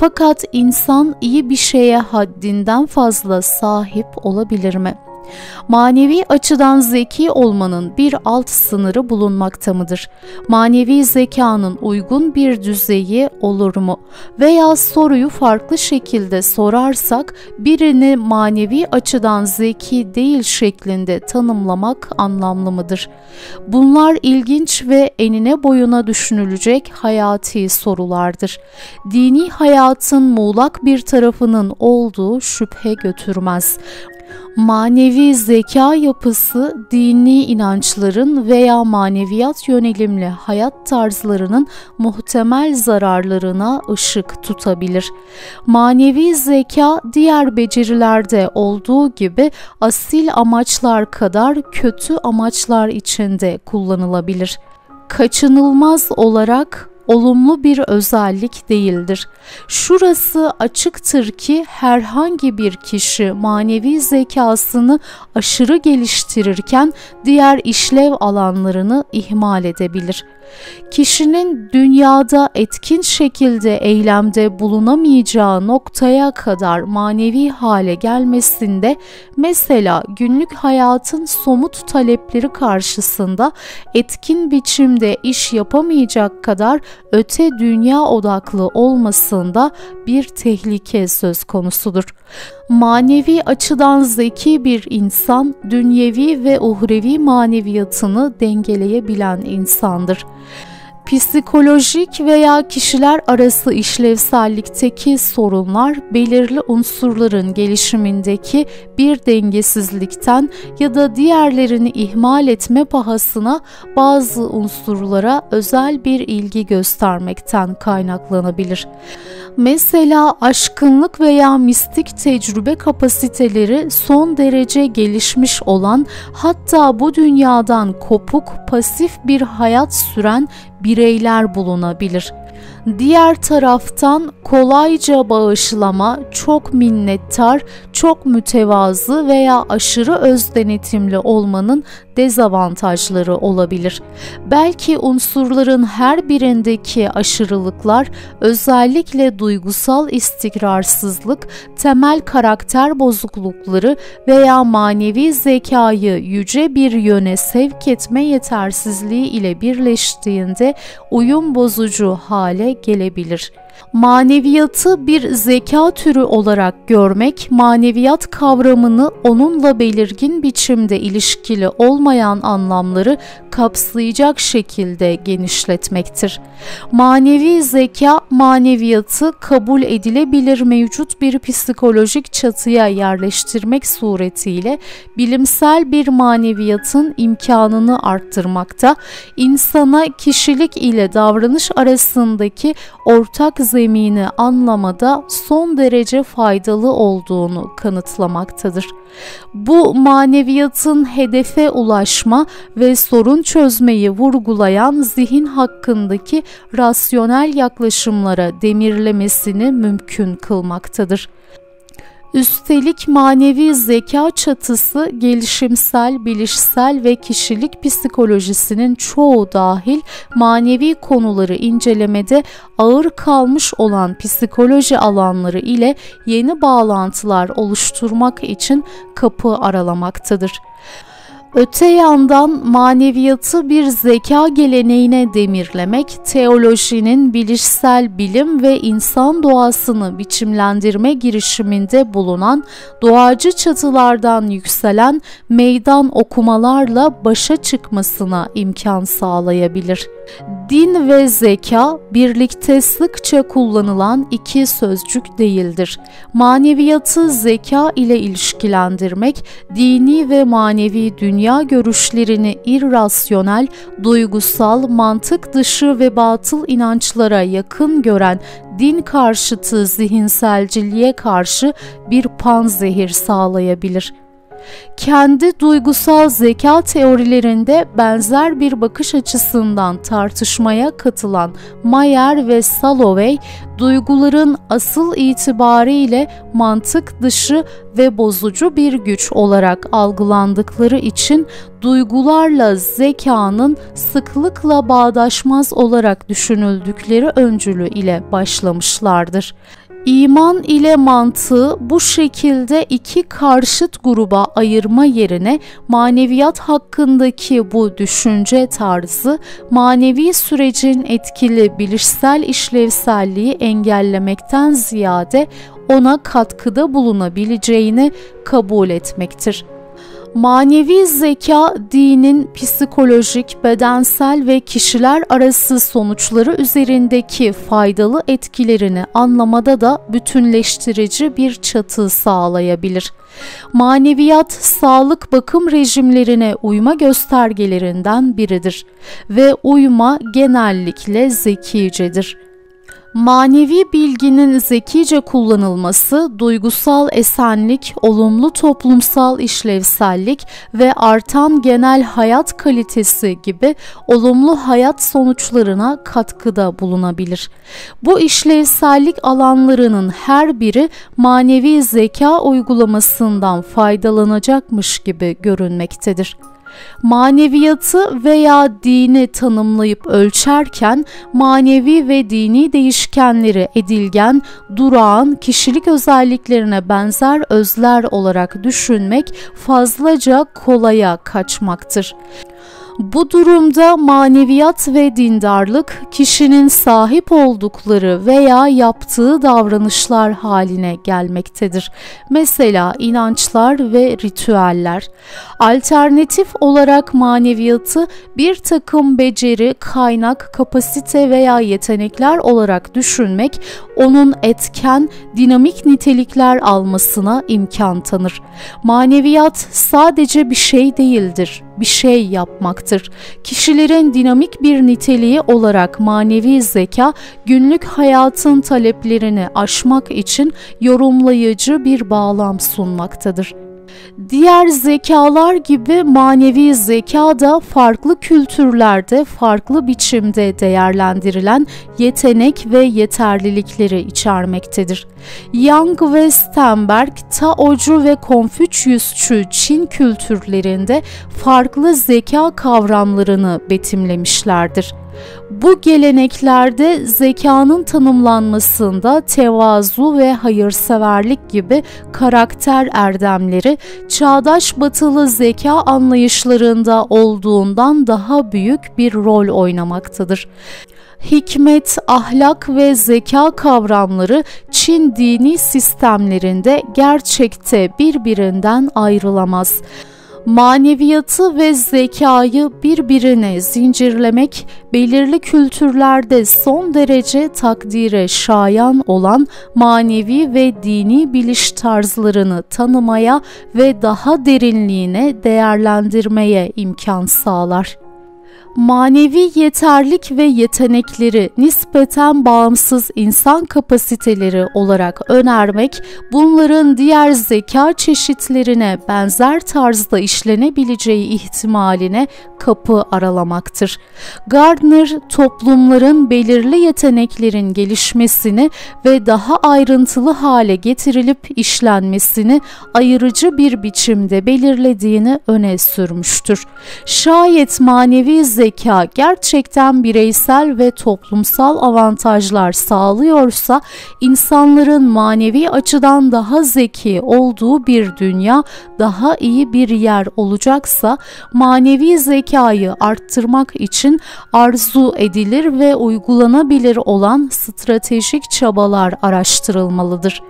Fakat insan iyi bir şeye haddinden fazla sahip olabilir mi? Manevi açıdan zeki olmanın bir alt sınırı bulunmakta mıdır? Manevi zekanın uygun bir düzeyi olur mu? Veya soruyu farklı şekilde sorarsak birini manevi açıdan zeki değil şeklinde tanımlamak anlamlı mıdır? Bunlar ilginç ve enine boyuna düşünülecek hayati sorulardır. Dini hayatın muğlak bir tarafının olduğu şüphe götürmez manevi zeka yapısı dini inançların veya maneviyat yönelimli hayat tarzlarının muhtemel zararlarına ışık tutabilir. Manevi zeka diğer becerilerde olduğu gibi asil amaçlar kadar kötü amaçlar içinde kullanılabilir. Kaçınılmaz olarak olumlu bir özellik değildir. Şurası açıktır ki herhangi bir kişi manevi zekasını aşırı geliştirirken diğer işlev alanlarını ihmal edebilir. Kişinin dünyada etkin şekilde eylemde bulunamayacağı noktaya kadar manevi hale gelmesinde mesela günlük hayatın somut talepleri karşısında etkin biçimde iş yapamayacak kadar öte dünya odaklı olmasında bir tehlike söz konusudur. Manevi açıdan zeki bir insan, dünyevi ve uhrevi maneviyatını dengeleyebilen insandır psikolojik veya kişiler arası işlevsellikteki sorunlar belirli unsurların gelişimindeki bir dengesizlikten ya da diğerlerini ihmal etme pahasına bazı unsurlara özel bir ilgi göstermekten kaynaklanabilir. Mesela aşkınlık veya mistik tecrübe kapasiteleri son derece gelişmiş olan hatta bu dünyadan kopuk pasif bir hayat süren bireyler bulunabilir. Diğer taraftan kolayca bağışlama, çok minnettar, çok mütevazı veya aşırı öz denetimli olmanın dezavantajları olabilir. Belki unsurların her birindeki aşırılıklar özellikle duygusal istikrarsızlık, temel karakter bozuklukları veya manevi zekayı yüce bir yöne sevk etme yetersizliği ile birleştiğinde uyum bozucu hale gelebilir. Maneviyatı bir zeka türü olarak görmek, maneviyat kavramını onunla belirgin biçimde ilişkili olmayan anlamları kapsayacak şekilde genişletmektir. Manevi zeka, maneviyatı kabul edilebilir mevcut bir psikolojik çatıya yerleştirmek suretiyle bilimsel bir maneviyatın imkanını arttırmakta, insana kişilik ile davranış arasındaki ortak zemini anlamada son derece faydalı olduğunu kanıtlamaktadır. Bu maneviyatın hedefe ulaşma ve sorun çözmeyi vurgulayan zihin hakkındaki rasyonel yaklaşımlara demirlemesini mümkün kılmaktadır. Üstelik manevi zeka çatısı gelişimsel, bilişsel ve kişilik psikolojisinin çoğu dahil manevi konuları incelemede ağır kalmış olan psikoloji alanları ile yeni bağlantılar oluşturmak için kapı aralamaktadır. Öte yandan maneviyatı bir zeka geleneğine demirlemek, teolojinin bilişsel bilim ve insan doğasını biçimlendirme girişiminde bulunan doğacı çatılardan yükselen meydan okumalarla başa çıkmasına imkan sağlayabilir. Din ve zeka birlikte sıkça kullanılan iki sözcük değildir. Maneviyatı zeka ile ilişkilendirmek, dini ve manevi dünya görüşlerini irrasyonel, duygusal, mantık dışı ve batıl inançlara yakın gören din karşıtı zihinselciliğe karşı bir panzehir sağlayabilir.'' Kendi duygusal zeka teorilerinde benzer bir bakış açısından tartışmaya katılan Mayer ve Salovey, duyguların asıl itibariyle mantık dışı ve bozucu bir güç olarak algılandıkları için duygularla zekanın sıklıkla bağdaşmaz olarak düşünüldükleri öncülü ile başlamışlardır. İman ile mantığı bu şekilde iki karşıt gruba ayırma yerine maneviyat hakkındaki bu düşünce tarzı manevi sürecin etkili bilişsel işlevselliği engellemekten ziyade ona katkıda bulunabileceğini kabul etmektir. Manevi zeka dinin psikolojik, bedensel ve kişiler arası sonuçları üzerindeki faydalı etkilerini anlamada da bütünleştirici bir çatı sağlayabilir. Maneviyat, sağlık bakım rejimlerine uyma göstergelerinden biridir ve uyma genellikle zekicedir. Manevi bilginin zekice kullanılması, duygusal esenlik, olumlu toplumsal işlevsellik ve artan genel hayat kalitesi gibi olumlu hayat sonuçlarına katkıda bulunabilir. Bu işlevsellik alanlarının her biri manevi zeka uygulamasından faydalanacakmış gibi görünmektedir maneviyatı veya dini tanımlayıp ölçerken manevi ve dini değişkenleri edilgen, durağan, kişilik özelliklerine benzer özler olarak düşünmek fazlaca kolaya kaçmaktır. Bu durumda maneviyat ve dindarlık kişinin sahip oldukları veya yaptığı davranışlar haline gelmektedir. Mesela inançlar ve ritüeller. Alternatif olarak maneviyatı bir takım beceri, kaynak, kapasite veya yetenekler olarak düşünmek onun etken, dinamik nitelikler almasına imkan tanır. Maneviyat sadece bir şey değildir, bir şey yapmaktır. Kişilerin dinamik bir niteliği olarak manevi zeka günlük hayatın taleplerini aşmak için yorumlayıcı bir bağlam sunmaktadır. Diğer zekalar gibi manevi zeka da farklı kültürlerde farklı biçimde değerlendirilen yetenek ve yeterlilikleri içermektedir. Young ve Stenberg, Taocu ve Konfüçyüsçü Çin kültürlerinde farklı zeka kavramlarını betimlemişlerdir. Bu geleneklerde zekanın tanımlanmasında tevazu ve hayırseverlik gibi karakter erdemleri çağdaş batılı zeka anlayışlarında olduğundan daha büyük bir rol oynamaktadır. Hikmet, ahlak ve zeka kavramları Çin dini sistemlerinde gerçekte birbirinden ayrılamaz maneviyatı ve zekayı birbirine zincirlemek belirli kültürlerde son derece takdire şayan olan manevi ve dini biliş tarzlarını tanımaya ve daha derinliğine değerlendirmeye imkan sağlar manevi yeterlik ve yetenekleri nispeten bağımsız insan kapasiteleri olarak önermek, bunların diğer zeka çeşitlerine benzer tarzda işlenebileceği ihtimaline kapı aralamaktır. Gardner, toplumların belirli yeteneklerin gelişmesini ve daha ayrıntılı hale getirilip işlenmesini ayırıcı bir biçimde belirlediğini öne sürmüştür. Şayet manevi zeka gerçekten bireysel ve toplumsal avantajlar sağlıyorsa insanların manevi açıdan daha zeki olduğu bir dünya daha iyi bir yer olacaksa manevi zekayı arttırmak için arzu edilir ve uygulanabilir olan stratejik çabalar araştırılmalıdır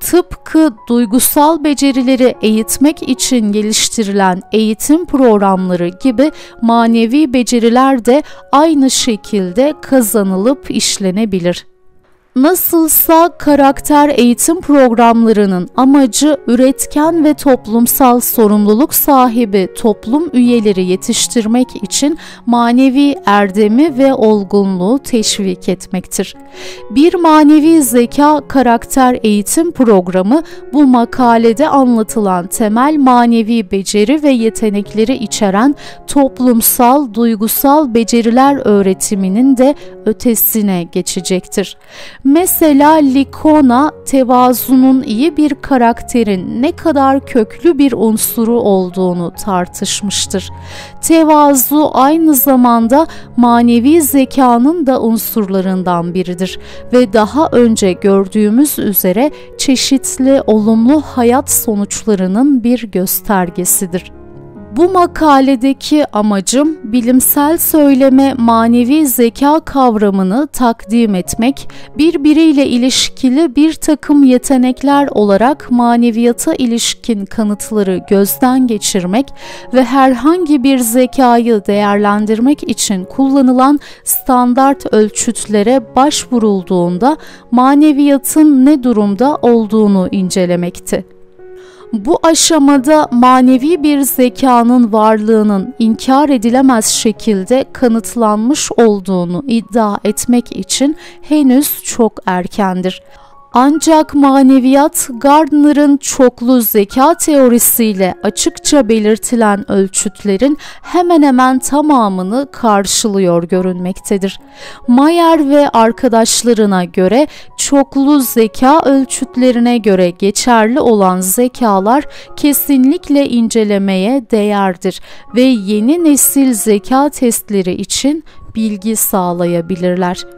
tıpkı duygusal becerileri eğitmek için geliştirilen eğitim programları gibi manevi beceriler de aynı şekilde kazanılıp işlenebilir. Nasılsa karakter eğitim programlarının amacı üretken ve toplumsal sorumluluk sahibi toplum üyeleri yetiştirmek için manevi erdemi ve olgunluğu teşvik etmektir. Bir manevi zeka karakter eğitim programı bu makalede anlatılan temel manevi beceri ve yetenekleri içeren toplumsal, duygusal beceriler öğretiminin de ötesine geçecektir Mesela Likona tevazunun iyi bir karakterin ne kadar köklü bir unsuru olduğunu tartışmıştır. Tevazu aynı zamanda manevi zekanın da unsurlarından biridir ve daha önce gördüğümüz üzere çeşitli olumlu hayat sonuçlarının bir göstergesidir. Bu makaledeki amacım bilimsel söyleme manevi zeka kavramını takdim etmek, birbiriyle ilişkili bir takım yetenekler olarak maneviyata ilişkin kanıtları gözden geçirmek ve herhangi bir zekayı değerlendirmek için kullanılan standart ölçütlere başvurulduğunda maneviyatın ne durumda olduğunu incelemekti. Bu aşamada manevi bir zekanın varlığının inkar edilemez şekilde kanıtlanmış olduğunu iddia etmek için henüz çok erkendir. Ancak maneviyat Gardner'ın çoklu zeka teorisiyle açıkça belirtilen ölçütlerin hemen hemen tamamını karşılıyor görünmektedir. Mayer ve arkadaşlarına göre çoklu zeka ölçütlerine göre geçerli olan zekalar kesinlikle incelemeye değerdir ve yeni nesil zeka testleri için bilgi sağlayabilirler.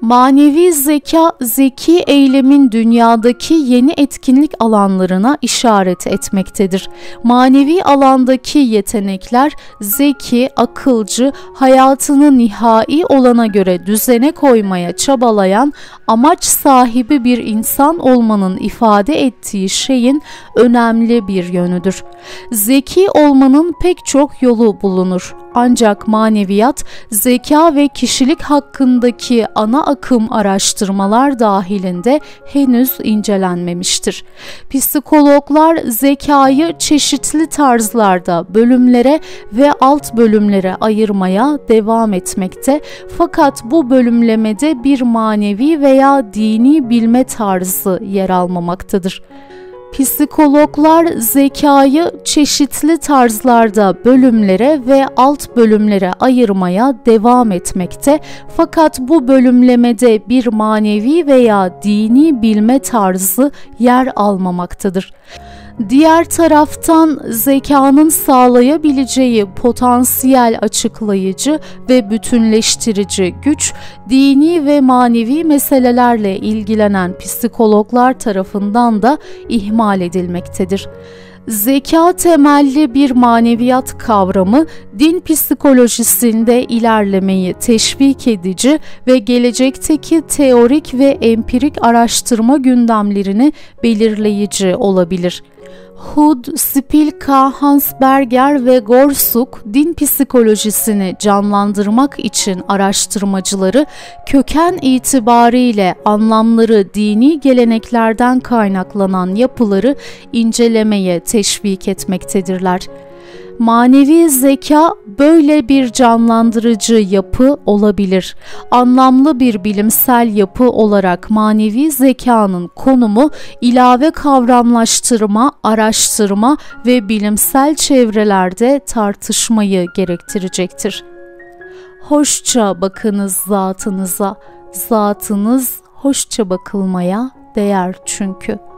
Manevi zeka, zeki eylemin dünyadaki yeni etkinlik alanlarına işaret etmektedir. Manevi alandaki yetenekler zeki, akılcı, hayatını nihai olana göre düzene koymaya çabalayan, amaç sahibi bir insan olmanın ifade ettiği şeyin önemli bir yönüdür. Zeki olmanın pek çok yolu bulunur. Ancak maneviyat, zeka ve kişilik hakkındaki ana akım araştırmalar dahilinde henüz incelenmemiştir. Psikologlar zekayı çeşitli tarzlarda bölümlere ve alt bölümlere ayırmaya devam etmekte fakat bu bölümlemede bir manevi veya dini bilme tarzı yer almamaktadır. Psikologlar zekayı çeşitli tarzlarda bölümlere ve alt bölümlere ayırmaya devam etmekte fakat bu bölümlemede bir manevi veya dini bilme tarzı yer almamaktadır. Diğer taraftan zekanın sağlayabileceği potansiyel açıklayıcı ve bütünleştirici güç dini ve manevi meselelerle ilgilenen psikologlar tarafından da ihmal edilmektedir. Zeka temelli bir maneviyat kavramı din psikolojisinde ilerlemeyi teşvik edici ve gelecekteki teorik ve empirik araştırma gündemlerini belirleyici olabilir. Hood, Spilka, Hansberger ve Gorsuk din psikolojisini canlandırmak için araştırmacıları köken itibariyle anlamları dini geleneklerden kaynaklanan yapıları incelemeye teşvik etmektedirler. Manevi zeka böyle bir canlandırıcı yapı olabilir. Anlamlı bir bilimsel yapı olarak manevi zekanın konumu ilave kavramlaştırma, araştırma ve bilimsel çevrelerde tartışmayı gerektirecektir. Hoşça bakınız zatınıza, zatınız hoşça bakılmaya değer çünkü.''